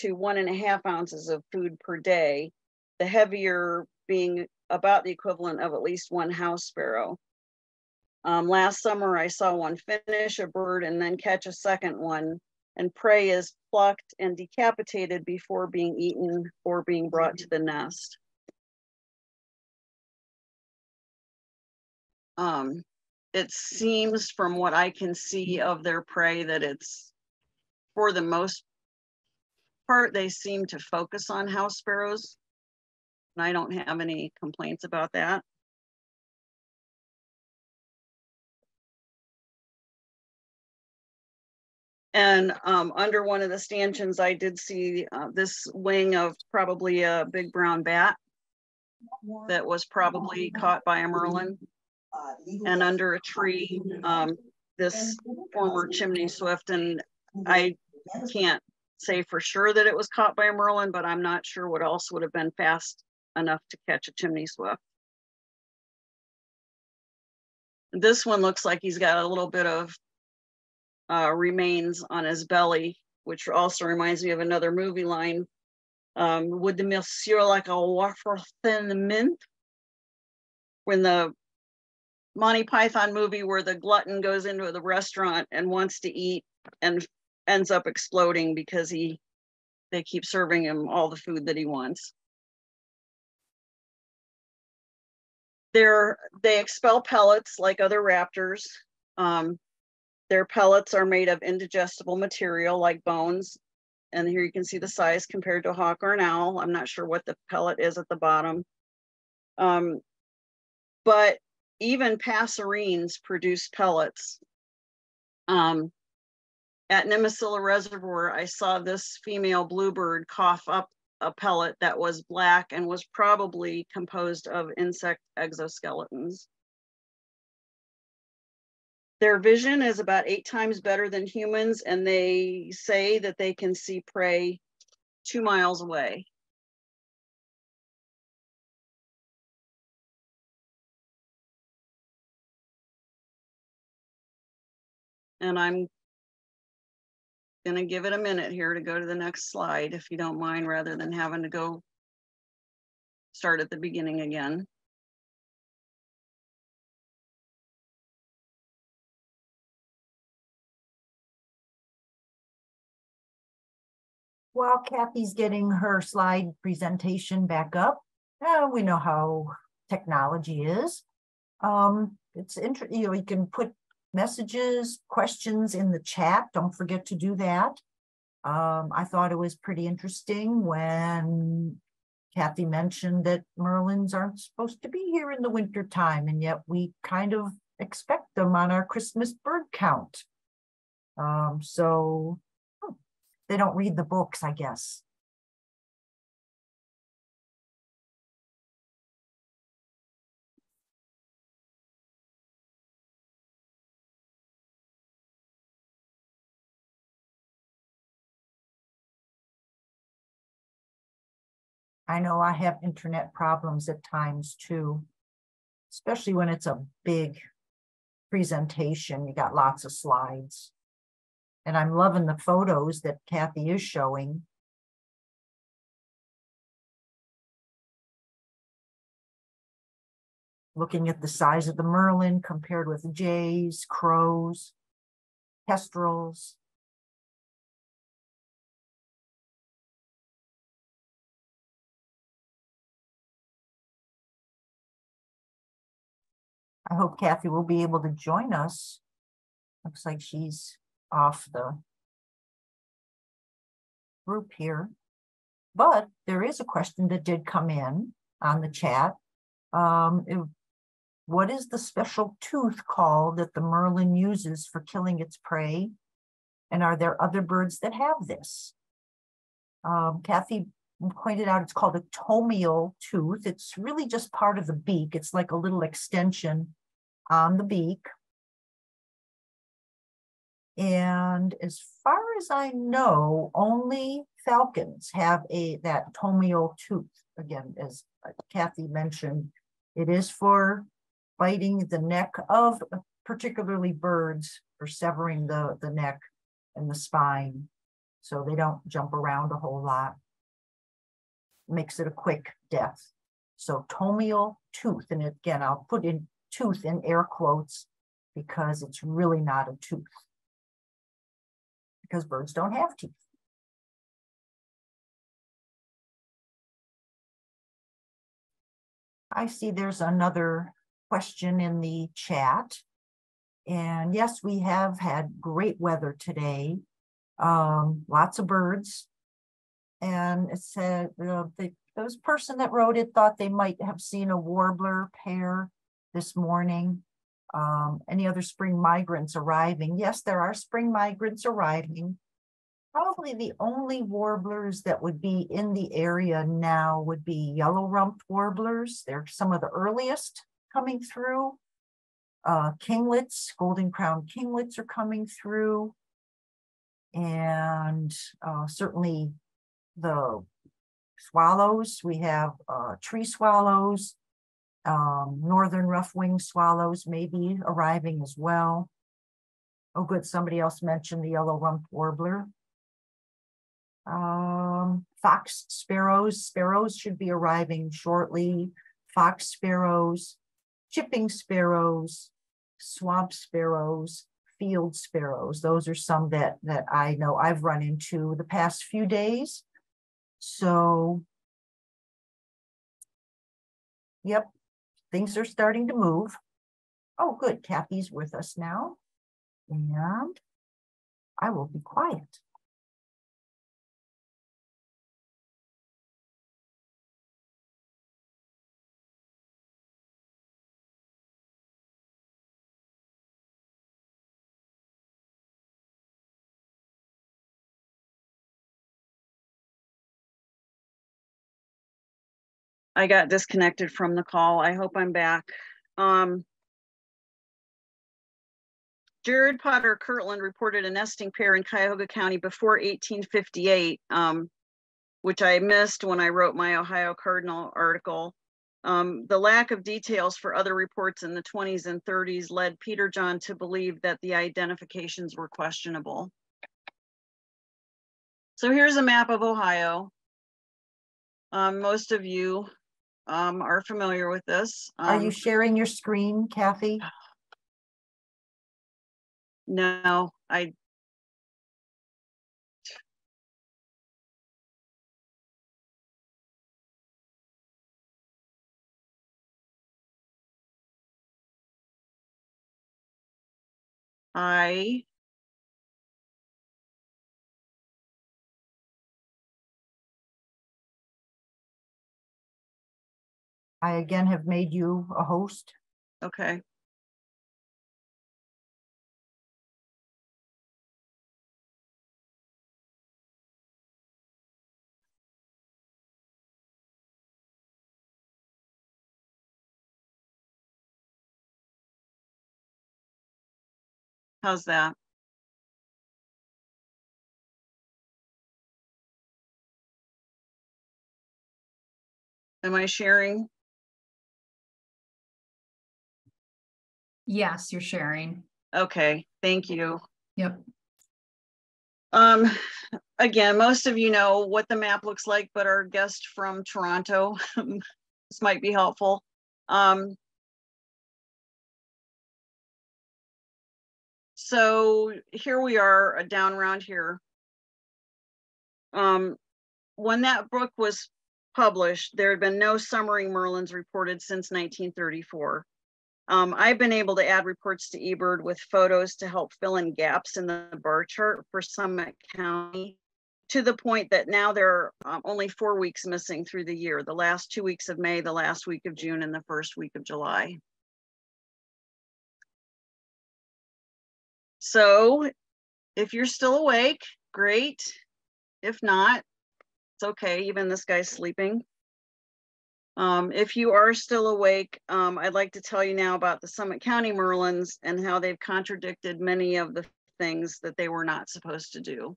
to one and a half ounces of food per day, the heavier being about the equivalent of at least one house sparrow. Um, last summer, I saw one finish a bird and then catch a second one, and prey is plucked and decapitated before being eaten or being brought to the nest. Um, it seems from what I can see of their prey that it's for the most part, they seem to focus on house sparrows. And I don't have any complaints about that. And um, under one of the stanchions, I did see uh, this wing of probably a big brown bat that was probably caught by a merlin. And under a tree, um, this former chimney swift, and I can't say for sure that it was caught by a merlin, but I'm not sure what else would have been fast enough to catch a chimney swift. This one looks like he's got a little bit of uh, remains on his belly, which also reminds me of another movie line. Um, would the monsieur like a waffle thin mint? When the Monty Python movie where the glutton goes into the restaurant and wants to eat and ends up exploding because he they keep serving him all the food that he wants. They're, they expel pellets like other raptors. Um, their pellets are made of indigestible material like bones. And here you can see the size compared to a hawk or an owl. I'm not sure what the pellet is at the bottom. Um, but even passerines produce pellets. Um, at Nimisila Reservoir, I saw this female bluebird cough up a pellet that was black and was probably composed of insect exoskeletons. Their vision is about eight times better than humans, and they say that they can see prey two miles away. And I'm gonna give it a minute here to go to the next slide, if you don't mind, rather than having to go start at the beginning again. While Kathy's getting her slide presentation back up, uh, we know how technology is. Um, it's interesting, you know, you can put messages, questions in the chat. Don't forget to do that. Um, I thought it was pretty interesting when Kathy mentioned that Merlins aren't supposed to be here in the winter time, and yet we kind of expect them on our Christmas bird count. Um, so hmm, they don't read the books, I guess. I know I have internet problems at times too, especially when it's a big presentation. You got lots of slides. And I'm loving the photos that Kathy is showing. Looking at the size of the Merlin compared with jays, crows, kestrels. I hope Kathy will be able to join us. Looks like she's off the group here. But there is a question that did come in on the chat. Um, it, what is the special tooth called that the merlin uses for killing its prey? And are there other birds that have this? Um, Kathy pointed out it's called a tomial tooth. It's really just part of the beak. It's like a little extension on the beak. And as far as I know, only falcons have a that tomial tooth. Again, as Kathy mentioned, it is for biting the neck of particularly birds or severing the, the neck and the spine so they don't jump around a whole lot. Makes it a quick death. So tomial tooth, and again, I'll put in tooth in air quotes because it's really not a tooth. Because birds don't have teeth. I see there's another question in the chat. And yes, we have had great weather today. Um, lots of birds. And it said the those person that wrote it thought they might have seen a warbler pair this morning. Um, any other spring migrants arriving? Yes, there are spring migrants arriving. Probably the only warblers that would be in the area now would be yellow-rumped warblers. They're some of the earliest coming through. Uh, kinglets, golden crown kinglets are coming through. And uh, certainly the swallows, we have uh, tree swallows, um, northern rough-winged swallows may be arriving as well. Oh, good, somebody else mentioned the yellow rump warbler. Um, fox sparrows, sparrows should be arriving shortly. Fox sparrows, chipping sparrows, swamp sparrows, field sparrows. Those are some that that I know I've run into the past few days. So, yep, things are starting to move. Oh, good. Kathy's with us now. And I will be quiet. I got disconnected from the call. I hope I'm back. Um, Jared Potter Kirtland reported a nesting pair in Cuyahoga County before 1858, um, which I missed when I wrote my Ohio Cardinal article. Um, the lack of details for other reports in the 20s and 30s led Peterjohn to believe that the identifications were questionable. So here's a map of Ohio. Um, most of you um, are familiar with this. Are you Um, sharing your screen, Kathy? No, I. I, I again have made you a host. okay. How's that? Am I sharing? Yes, you're sharing. Okay, thank you. Yep. Um, again, most of you know what the map looks like, but our guest from Toronto, this might be helpful. Um, so here we are uh, down around here. Um, when that book was published, there had been no summering Merlins reported since 1934. Um, I've been able to add reports to eBird with photos to help fill in gaps in the bar chart for Summit County to the point that now there are um, only four weeks missing through the year, the last two weeks of May, the last week of June, and the first week of July. So if you're still awake, great. If not, it's okay, even this guy's sleeping. Um, if you are still awake, um, I'd like to tell you now about the Summit County Merlins and how they've contradicted many of the things that they were not supposed to do.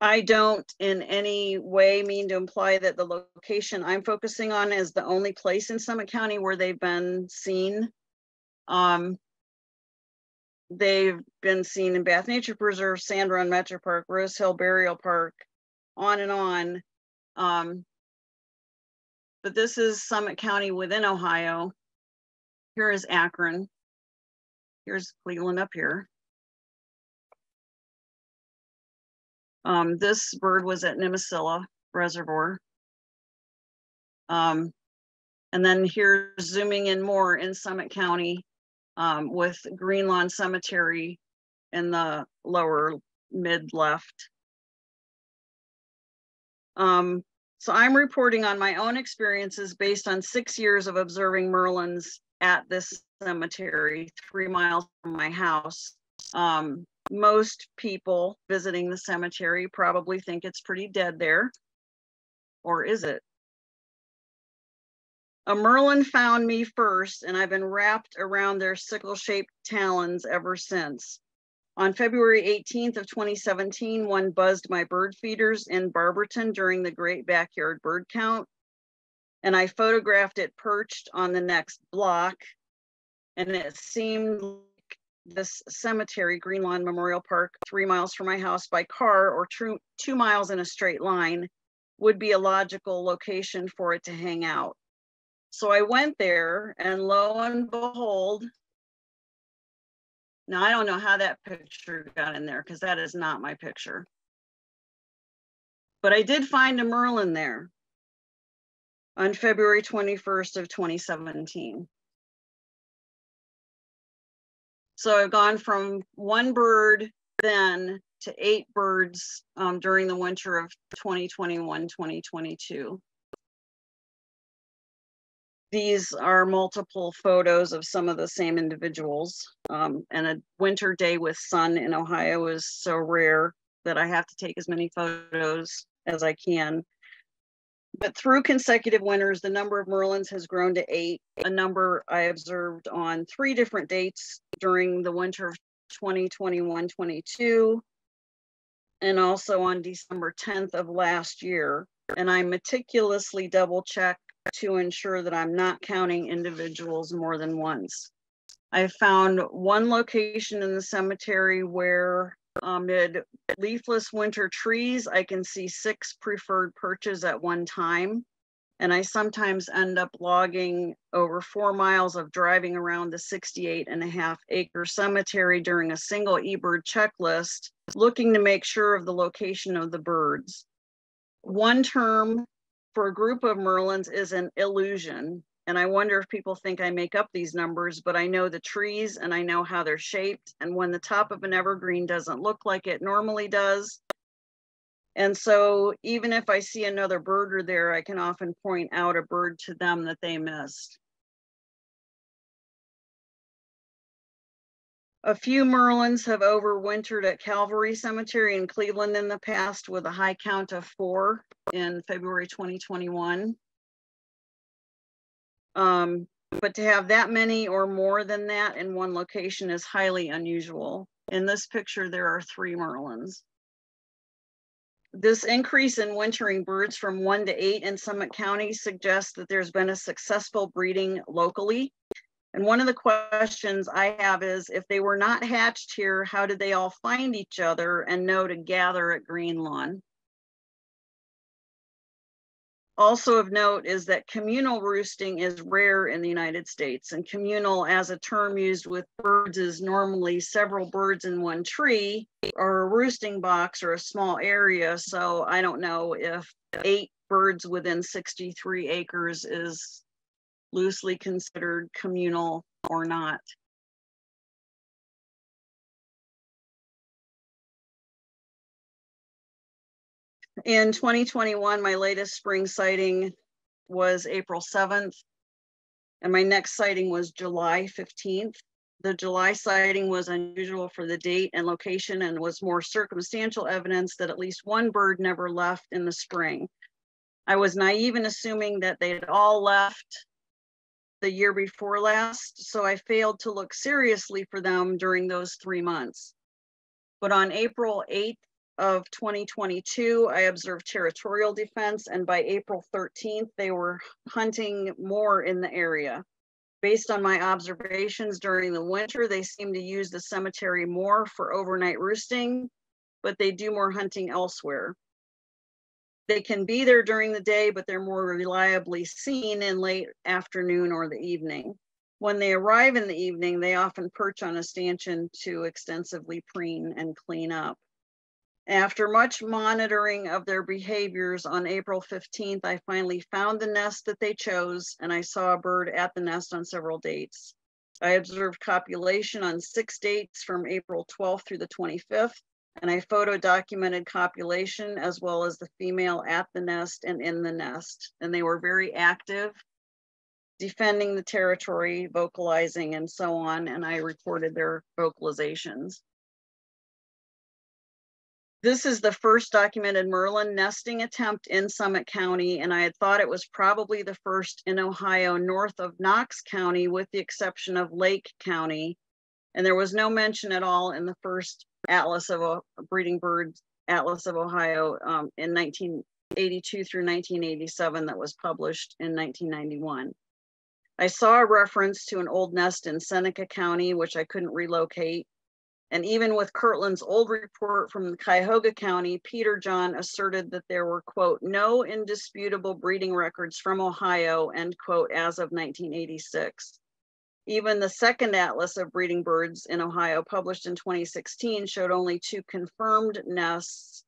I don't in any way mean to imply that the location I'm focusing on is the only place in Summit County where they've been seen. Um, they've been seen in Bath Nature Preserve, Sand Run Metro Park, Rose Hill Burial Park, on and on. Um, but this is Summit County within Ohio. Here is Akron. Here's Cleveland up here. Um, this bird was at Nimisila Reservoir. Um, and then here zooming in more in Summit County um, with Green Lawn Cemetery in the lower mid left. Um, so I'm reporting on my own experiences based on six years of observing Merlins at this cemetery, three miles from my house. Um, most people visiting the cemetery probably think it's pretty dead there. Or is it? A Merlin found me first, and I've been wrapped around their sickle-shaped talons ever since. On February 18th of 2017, one buzzed my bird feeders in Barberton during the Great Backyard Bird Count, and I photographed it perched on the next block, and it seemed like this cemetery, Green Lawn Memorial Park, three miles from my house by car or two, two miles in a straight line, would be a logical location for it to hang out. So I went there and lo and behold, now I don't know how that picture got in there because that is not my picture. But I did find a Merlin there on February 21st of 2017. So I've gone from one bird then to eight birds um, during the winter of 2021, 2022. These are multiple photos of some of the same individuals. Um, and a winter day with sun in Ohio is so rare that I have to take as many photos as I can. But through consecutive winters, the number of Merlins has grown to eight, a number I observed on three different dates during the winter of 2021 22, and also on December 10th of last year. And I meticulously double check to ensure that I'm not counting individuals more than once. I found one location in the cemetery where um, amid leafless winter trees, I can see six preferred perches at one time. And I sometimes end up logging over four miles of driving around the 68 and a half acre cemetery during a single eBird checklist, looking to make sure of the location of the birds. One term for a group of Merlins is an illusion. And I wonder if people think I make up these numbers, but I know the trees and I know how they're shaped. And when the top of an evergreen doesn't look like it normally does. And so even if I see another birder there, I can often point out a bird to them that they missed. A few Merlins have overwintered at Calvary Cemetery in Cleveland in the past with a high count of four in February 2021. Um, but to have that many or more than that in one location is highly unusual. In this picture, there are three Merlins. This increase in wintering birds from one to eight in Summit County suggests that there's been a successful breeding locally and one of the questions I have is if they were not hatched here, how did they all find each other and know to gather at Green Lawn? Also of note is that communal roosting is rare in the United States and communal as a term used with birds is normally several birds in one tree or a roosting box or a small area. So I don't know if eight birds within 63 acres is loosely considered communal or not. In 2021, my latest spring sighting was April 7th, and my next sighting was July 15th. The July sighting was unusual for the date and location and was more circumstantial evidence that at least one bird never left in the spring. I was naive in assuming that they had all left the year before last, so I failed to look seriously for them during those three months. But on April 8th of 2022, I observed territorial defense, and by April 13th, they were hunting more in the area. Based on my observations during the winter, they seem to use the cemetery more for overnight roosting, but they do more hunting elsewhere. They can be there during the day, but they're more reliably seen in late afternoon or the evening. When they arrive in the evening, they often perch on a stanchion to extensively preen and clean up. After much monitoring of their behaviors on April 15th, I finally found the nest that they chose and I saw a bird at the nest on several dates. I observed copulation on six dates from April 12th through the 25th, and I photo documented copulation as well as the female at the nest and in the nest. And they were very active, defending the territory, vocalizing, and so on. And I recorded their vocalizations. This is the first documented Merlin nesting attempt in Summit County, and I had thought it was probably the first in Ohio north of Knox County, with the exception of Lake County. And there was no mention at all in the first Atlas of uh, Breeding Birds Atlas of Ohio um, in 1982 through 1987 that was published in 1991. I saw a reference to an old nest in Seneca County, which I couldn't relocate. And even with Kirtland's old report from Cuyahoga County, Peterjohn asserted that there were, quote, no indisputable breeding records from Ohio, end quote, as of 1986. Even the second atlas of breeding birds in Ohio, published in 2016, showed only two confirmed nests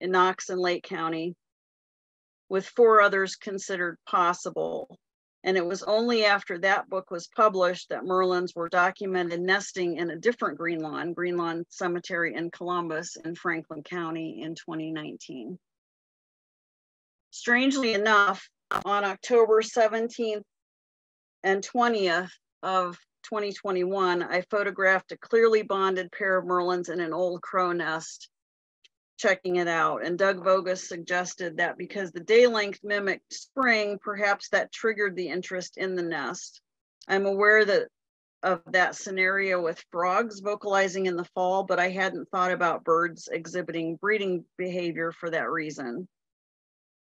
in Knox and Lake County, with four others considered possible. And it was only after that book was published that Merlins were documented nesting in a different green lawn, Green Lawn Cemetery in Columbus in Franklin County in 2019. Strangely enough, on October 17th and 20th, of 2021, I photographed a clearly bonded pair of Merlins in an old crow nest, checking it out. And Doug Vogus suggested that because the day length mimicked spring, perhaps that triggered the interest in the nest. I'm aware that of that scenario with frogs vocalizing in the fall, but I hadn't thought about birds exhibiting breeding behavior for that reason.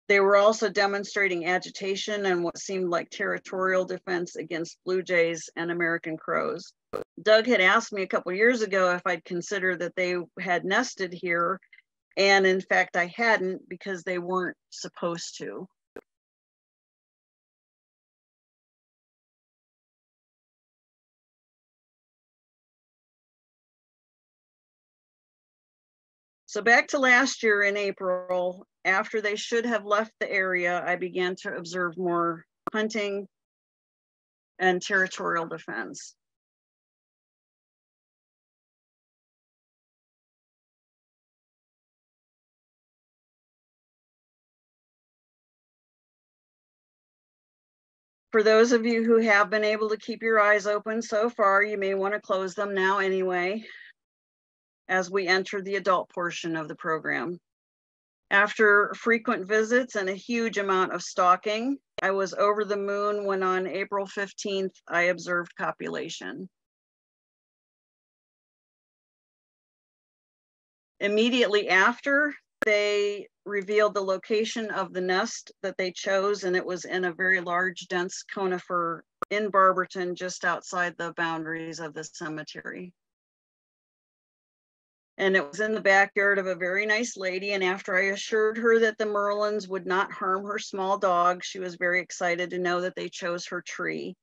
They were also demonstrating agitation and what seemed like territorial defense against blue jays and American crows. Doug had asked me a couple years ago if I'd consider that they had nested here. And in fact, I hadn't because they weren't supposed to. So back to last year in April, after they should have left the area, I began to observe more hunting and territorial defense. For those of you who have been able to keep your eyes open so far, you may want to close them now anyway as we enter the adult portion of the program. After frequent visits and a huge amount of stalking, I was over the moon when on April 15th, I observed copulation. Immediately after, they revealed the location of the nest that they chose, and it was in a very large, dense conifer in Barberton, just outside the boundaries of the cemetery and it was in the backyard of a very nice lady. And after I assured her that the Merlins would not harm her small dog, she was very excited to know that they chose her tree.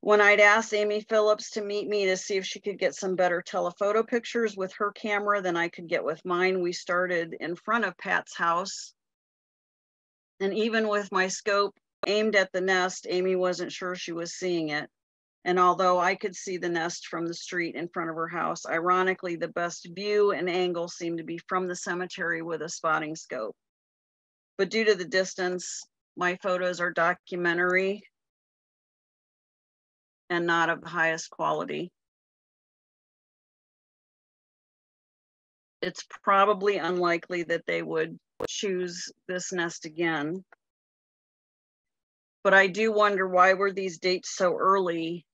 When I'd asked Amy Phillips to meet me to see if she could get some better telephoto pictures with her camera than I could get with mine, we started in front of Pat's house. And even with my scope aimed at the nest, Amy wasn't sure she was seeing it. And although I could see the nest from the street in front of her house, ironically, the best view and angle seemed to be from the cemetery with a spotting scope. But due to the distance, my photos are documentary and not of the highest quality. It's probably unlikely that they would choose this nest again. But I do wonder why were these dates so early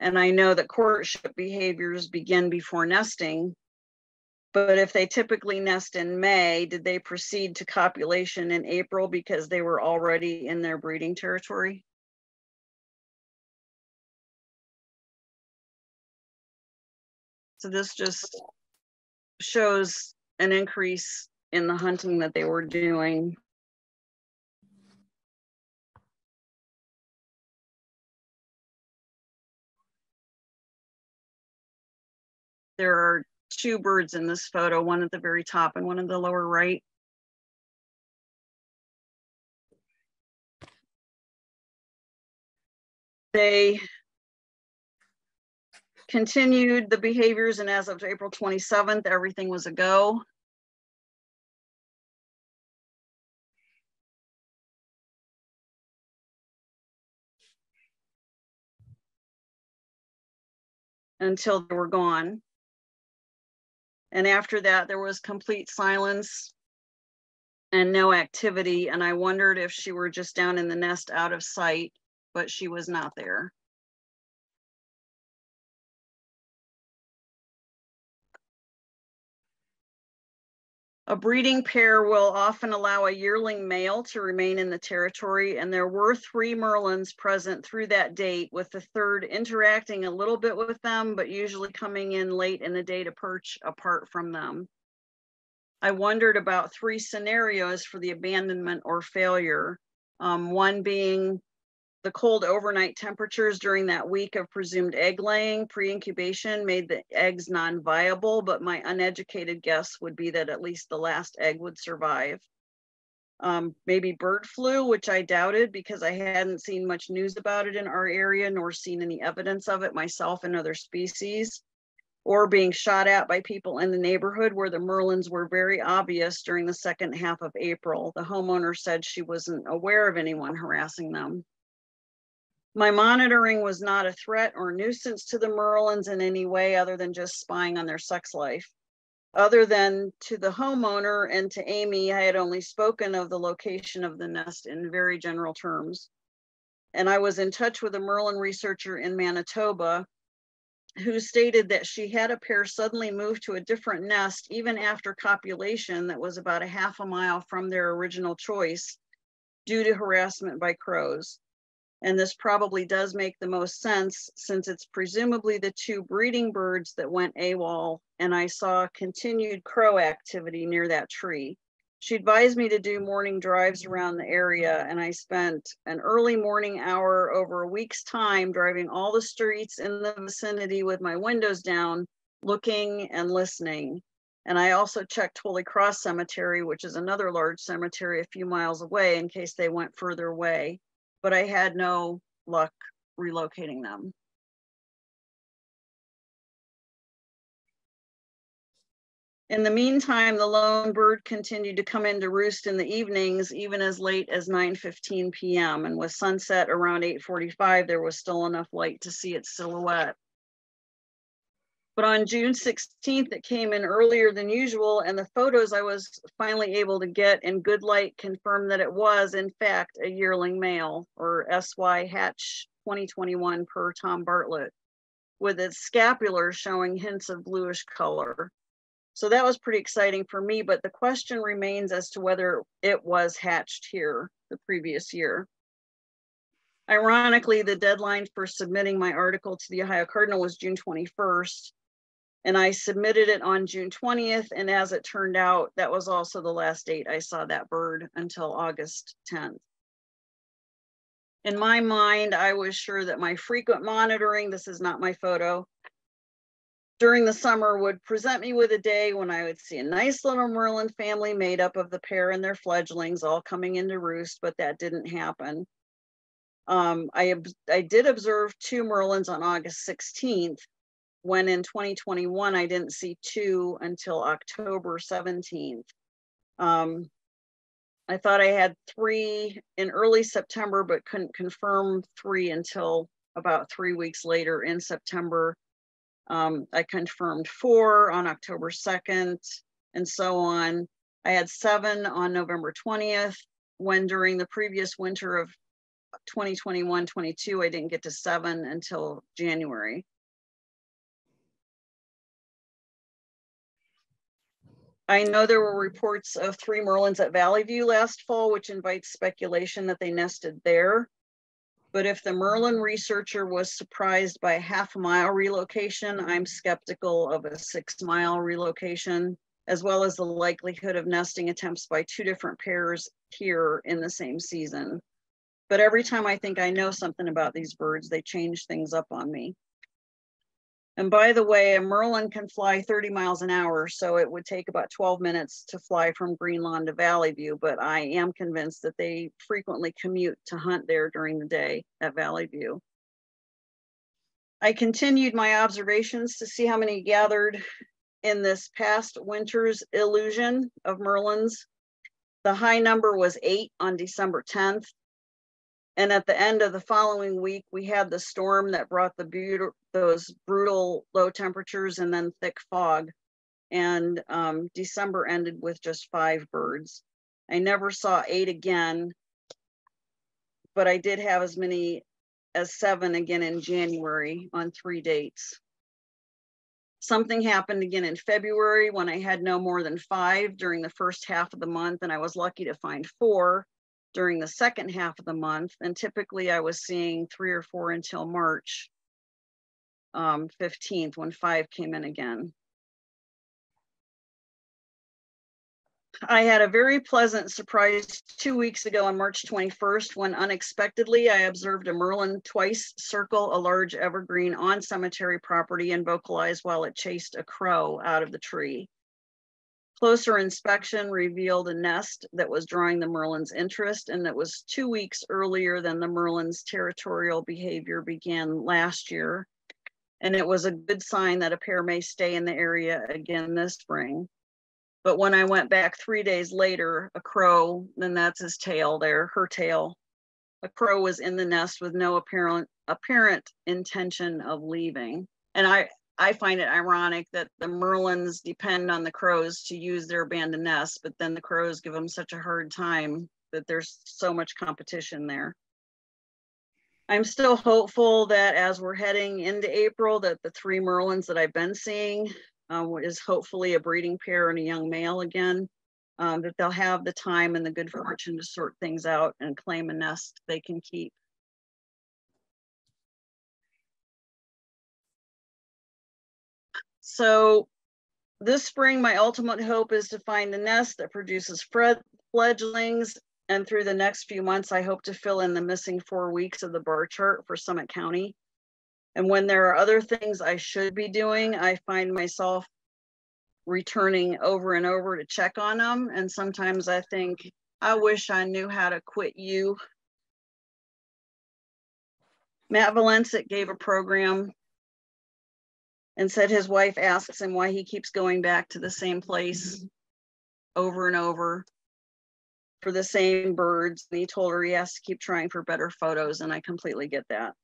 and I know that courtship behaviors begin before nesting. But if they typically nest in May, did they proceed to copulation in April because they were already in their breeding territory? So this just shows an increase in the hunting that they were doing. There are two birds in this photo, one at the very top and one in the lower right. They continued the behaviors and as of April 27th, everything was a go. Until they were gone. And after that, there was complete silence and no activity. And I wondered if she were just down in the nest out of sight, but she was not there. A breeding pair will often allow a yearling male to remain in the territory, and there were three Merlins present through that date, with the third interacting a little bit with them, but usually coming in late in the day to perch apart from them. I wondered about three scenarios for the abandonment or failure. Um, one being the cold overnight temperatures during that week of presumed egg laying pre-incubation made the eggs non-viable, but my uneducated guess would be that at least the last egg would survive. Um, maybe bird flu, which I doubted because I hadn't seen much news about it in our area nor seen any evidence of it myself and other species, or being shot at by people in the neighborhood where the Merlins were very obvious during the second half of April. The homeowner said she wasn't aware of anyone harassing them. My monitoring was not a threat or nuisance to the Merlins in any way other than just spying on their sex life. Other than to the homeowner and to Amy, I had only spoken of the location of the nest in very general terms. And I was in touch with a Merlin researcher in Manitoba who stated that she had a pair suddenly move to a different nest even after copulation that was about a half a mile from their original choice due to harassment by crows. And this probably does make the most sense since it's presumably the two breeding birds that went AWOL and I saw continued crow activity near that tree. She advised me to do morning drives around the area and I spent an early morning hour over a week's time driving all the streets in the vicinity with my windows down, looking and listening. And I also checked Holy Cross Cemetery, which is another large cemetery a few miles away in case they went further away but I had no luck relocating them. In the meantime, the lone bird continued to come in to roost in the evenings, even as late as 9.15 p.m. And with sunset around 8.45, there was still enough light to see its silhouette. But on June 16th, it came in earlier than usual, and the photos I was finally able to get in good light confirmed that it was, in fact, a yearling male, or SY Hatch 2021 per Tom Bartlett, with its scapular showing hints of bluish color. So that was pretty exciting for me, but the question remains as to whether it was hatched here the previous year. Ironically, the deadline for submitting my article to the Ohio Cardinal was June 21st, and I submitted it on June 20th. And as it turned out, that was also the last date I saw that bird until August 10th. In my mind, I was sure that my frequent monitoring, this is not my photo, during the summer would present me with a day when I would see a nice little Merlin family made up of the pair and their fledglings all coming into roost, but that didn't happen. Um, I, I did observe two Merlins on August 16th, when in 2021 I didn't see two until October 17th. Um, I thought I had three in early September, but couldn't confirm three until about three weeks later in September. Um, I confirmed four on October 2nd and so on. I had seven on November 20th, when during the previous winter of 2021 22, I didn't get to seven until January. I know there were reports of three Merlins at Valley View last fall, which invites speculation that they nested there. But if the Merlin researcher was surprised by a half mile relocation, I'm skeptical of a six mile relocation. as well as the likelihood of nesting attempts by two different pairs here in the same season. But every time I think I know something about these birds, they change things up on me. And by the way, a Merlin can fly 30 miles an hour, so it would take about 12 minutes to fly from Green Lawn to Valley View, but I am convinced that they frequently commute to hunt there during the day at Valley View. I continued my observations to see how many gathered in this past winter's illusion of Merlins. The high number was eight on December 10th. And at the end of the following week, we had the storm that brought the beautiful, those brutal low temperatures and then thick fog. And um, December ended with just five birds. I never saw eight again, but I did have as many as seven again in January on three dates. Something happened again in February when I had no more than five during the first half of the month, and I was lucky to find four during the second half of the month. And typically I was seeing three or four until March um, 15th when five came in again. I had a very pleasant surprise two weeks ago on March 21st when unexpectedly I observed a Merlin twice circle a large evergreen on cemetery property and vocalize while it chased a crow out of the tree. Closer inspection revealed a nest that was drawing the Merlin's interest and that was two weeks earlier than the Merlin's territorial behavior began last year. And it was a good sign that a pair may stay in the area again this spring. But when I went back three days later, a crow, then that's his tail there, her tail. A crow was in the nest with no apparent apparent intention of leaving. And I, I find it ironic that the Merlins depend on the crows to use their abandoned nests, but then the crows give them such a hard time that there's so much competition there. I'm still hopeful that as we're heading into April, that the three Merlins that I've been seeing uh, is hopefully a breeding pair and a young male again, um, that they'll have the time and the good fortune to sort things out and claim a nest they can keep. So this spring, my ultimate hope is to find the nest that produces fledglings. And through the next few months, I hope to fill in the missing four weeks of the bar chart for Summit County. And when there are other things I should be doing, I find myself returning over and over to check on them. And sometimes I think, I wish I knew how to quit you. Matt Valencic gave a program and said his wife asks him why he keeps going back to the same place over and over for the same birds. And he told her he has to keep trying for better photos, and I completely get that.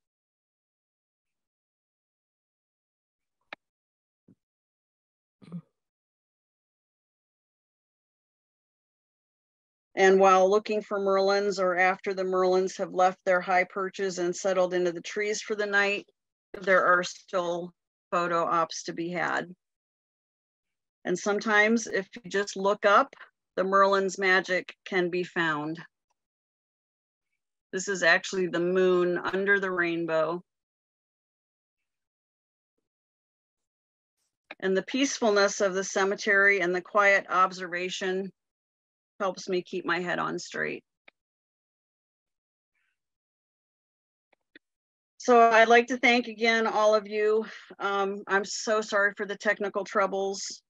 And while looking for Merlins or after the Merlins have left their high perches and settled into the trees for the night, there are still photo ops to be had. And sometimes if you just look up, the Merlin's magic can be found. This is actually the moon under the rainbow. And the peacefulness of the cemetery and the quiet observation helps me keep my head on straight. So I'd like to thank again all of you. Um, I'm so sorry for the technical troubles.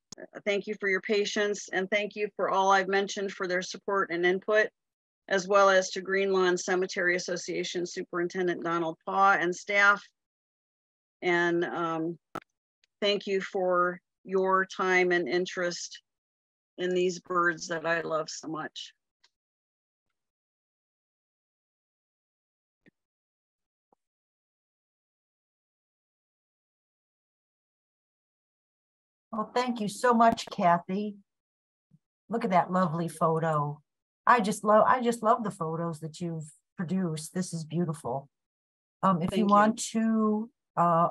Thank you for your patience and thank you for all I've mentioned for their support and input, as well as to Green Lawn Cemetery Association Superintendent Donald Paw and staff. And um, thank you for your time and interest in these birds that I love so much. Well, thank you so much, Kathy. Look at that lovely photo. I just love, I just love the photos that you've produced. This is beautiful. Um, if you you. want to, uh,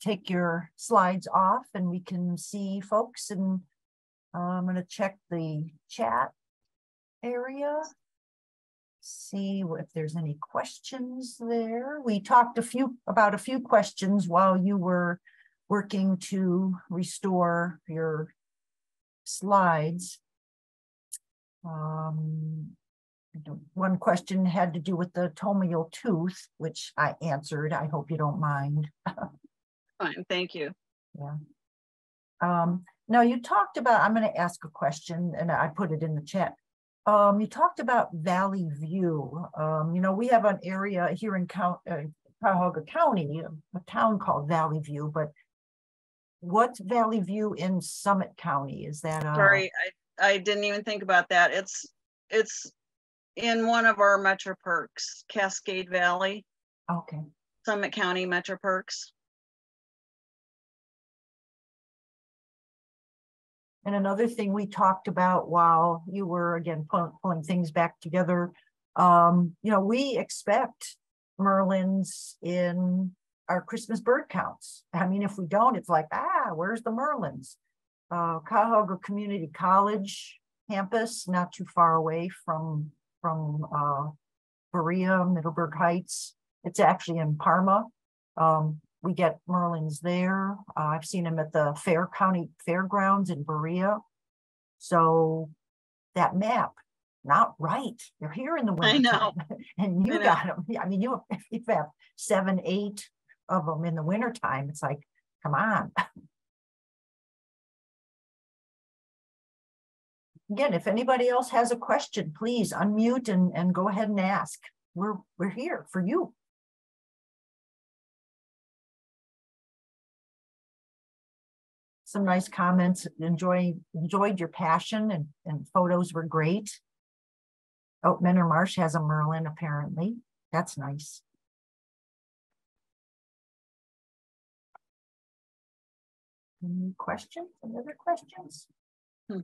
take your slides off and we can see folks and uh, I'm gonna check the chat area. See if there's any questions there. We talked a few, about a few questions while you were working to restore your slides. Um, one question had to do with the tomial tooth, which I answered. I hope you don't mind. Fine, thank you. Um, now you talked about, I'm gonna ask a question and I put it in the chat. Um, you talked about Valley View. Um, you know, we have an area here in count, uh, Cuyahoga County, a town called Valley View, but what's Valley View in Summit County? Is that? uh, Sorry, I, I didn't even think about that. It's, it's in one of our Metro Parks, Cascade Valley, Okay, Summit County Metro Parks. and another thing we talked about while you were again pull- pulling things back together. Um, you know, we expect Merlins in our Christmas bird counts. I mean, if we don't, it's like, ah, where's the Merlins? Uh, Cuyahoga Community College campus, not too far away from, from, uh, Berea, Middleburg Heights. It's actually in Parma. Um, we get Merlins there. Uh, I've seen them at the Fair County Fairgrounds in Berea. So that map, not right. They're here in the winter. I know. And you got them. I mean, you, you have seven, eight of them in the wintertime. It's like, come on. Again, if anybody else has a question, please unmute and, and go ahead and ask. We're, we're here for you. Some nice comments, enjoy, enjoyed your passion and, and photos were great. Oh, Mentor Marsh has a Merlin apparently. That's nice. Any questions, any other questions? Hmm.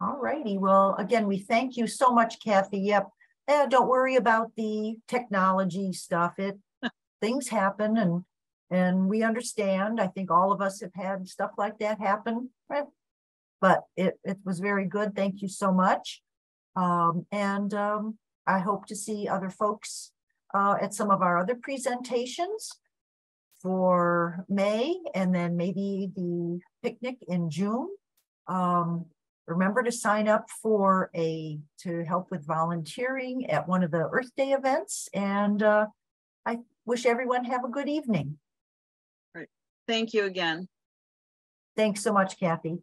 All righty, well, again, we thank you so much, Kathy. Yep. Eh, don't worry about the technology stuff. It, things happen and, and we understand. I think all of us have had stuff like that happen. eh, But it, it was very good. Thank you so much. Um, and, um, I hope to see other folks, uh, at some of our other presentations for May and then maybe the picnic in June. Um, remember to sign up for a, to help with volunteering at one of the Earth Day events. And, uh, I wish everyone have a good evening. Thank you again. Thanks so much, Kathy.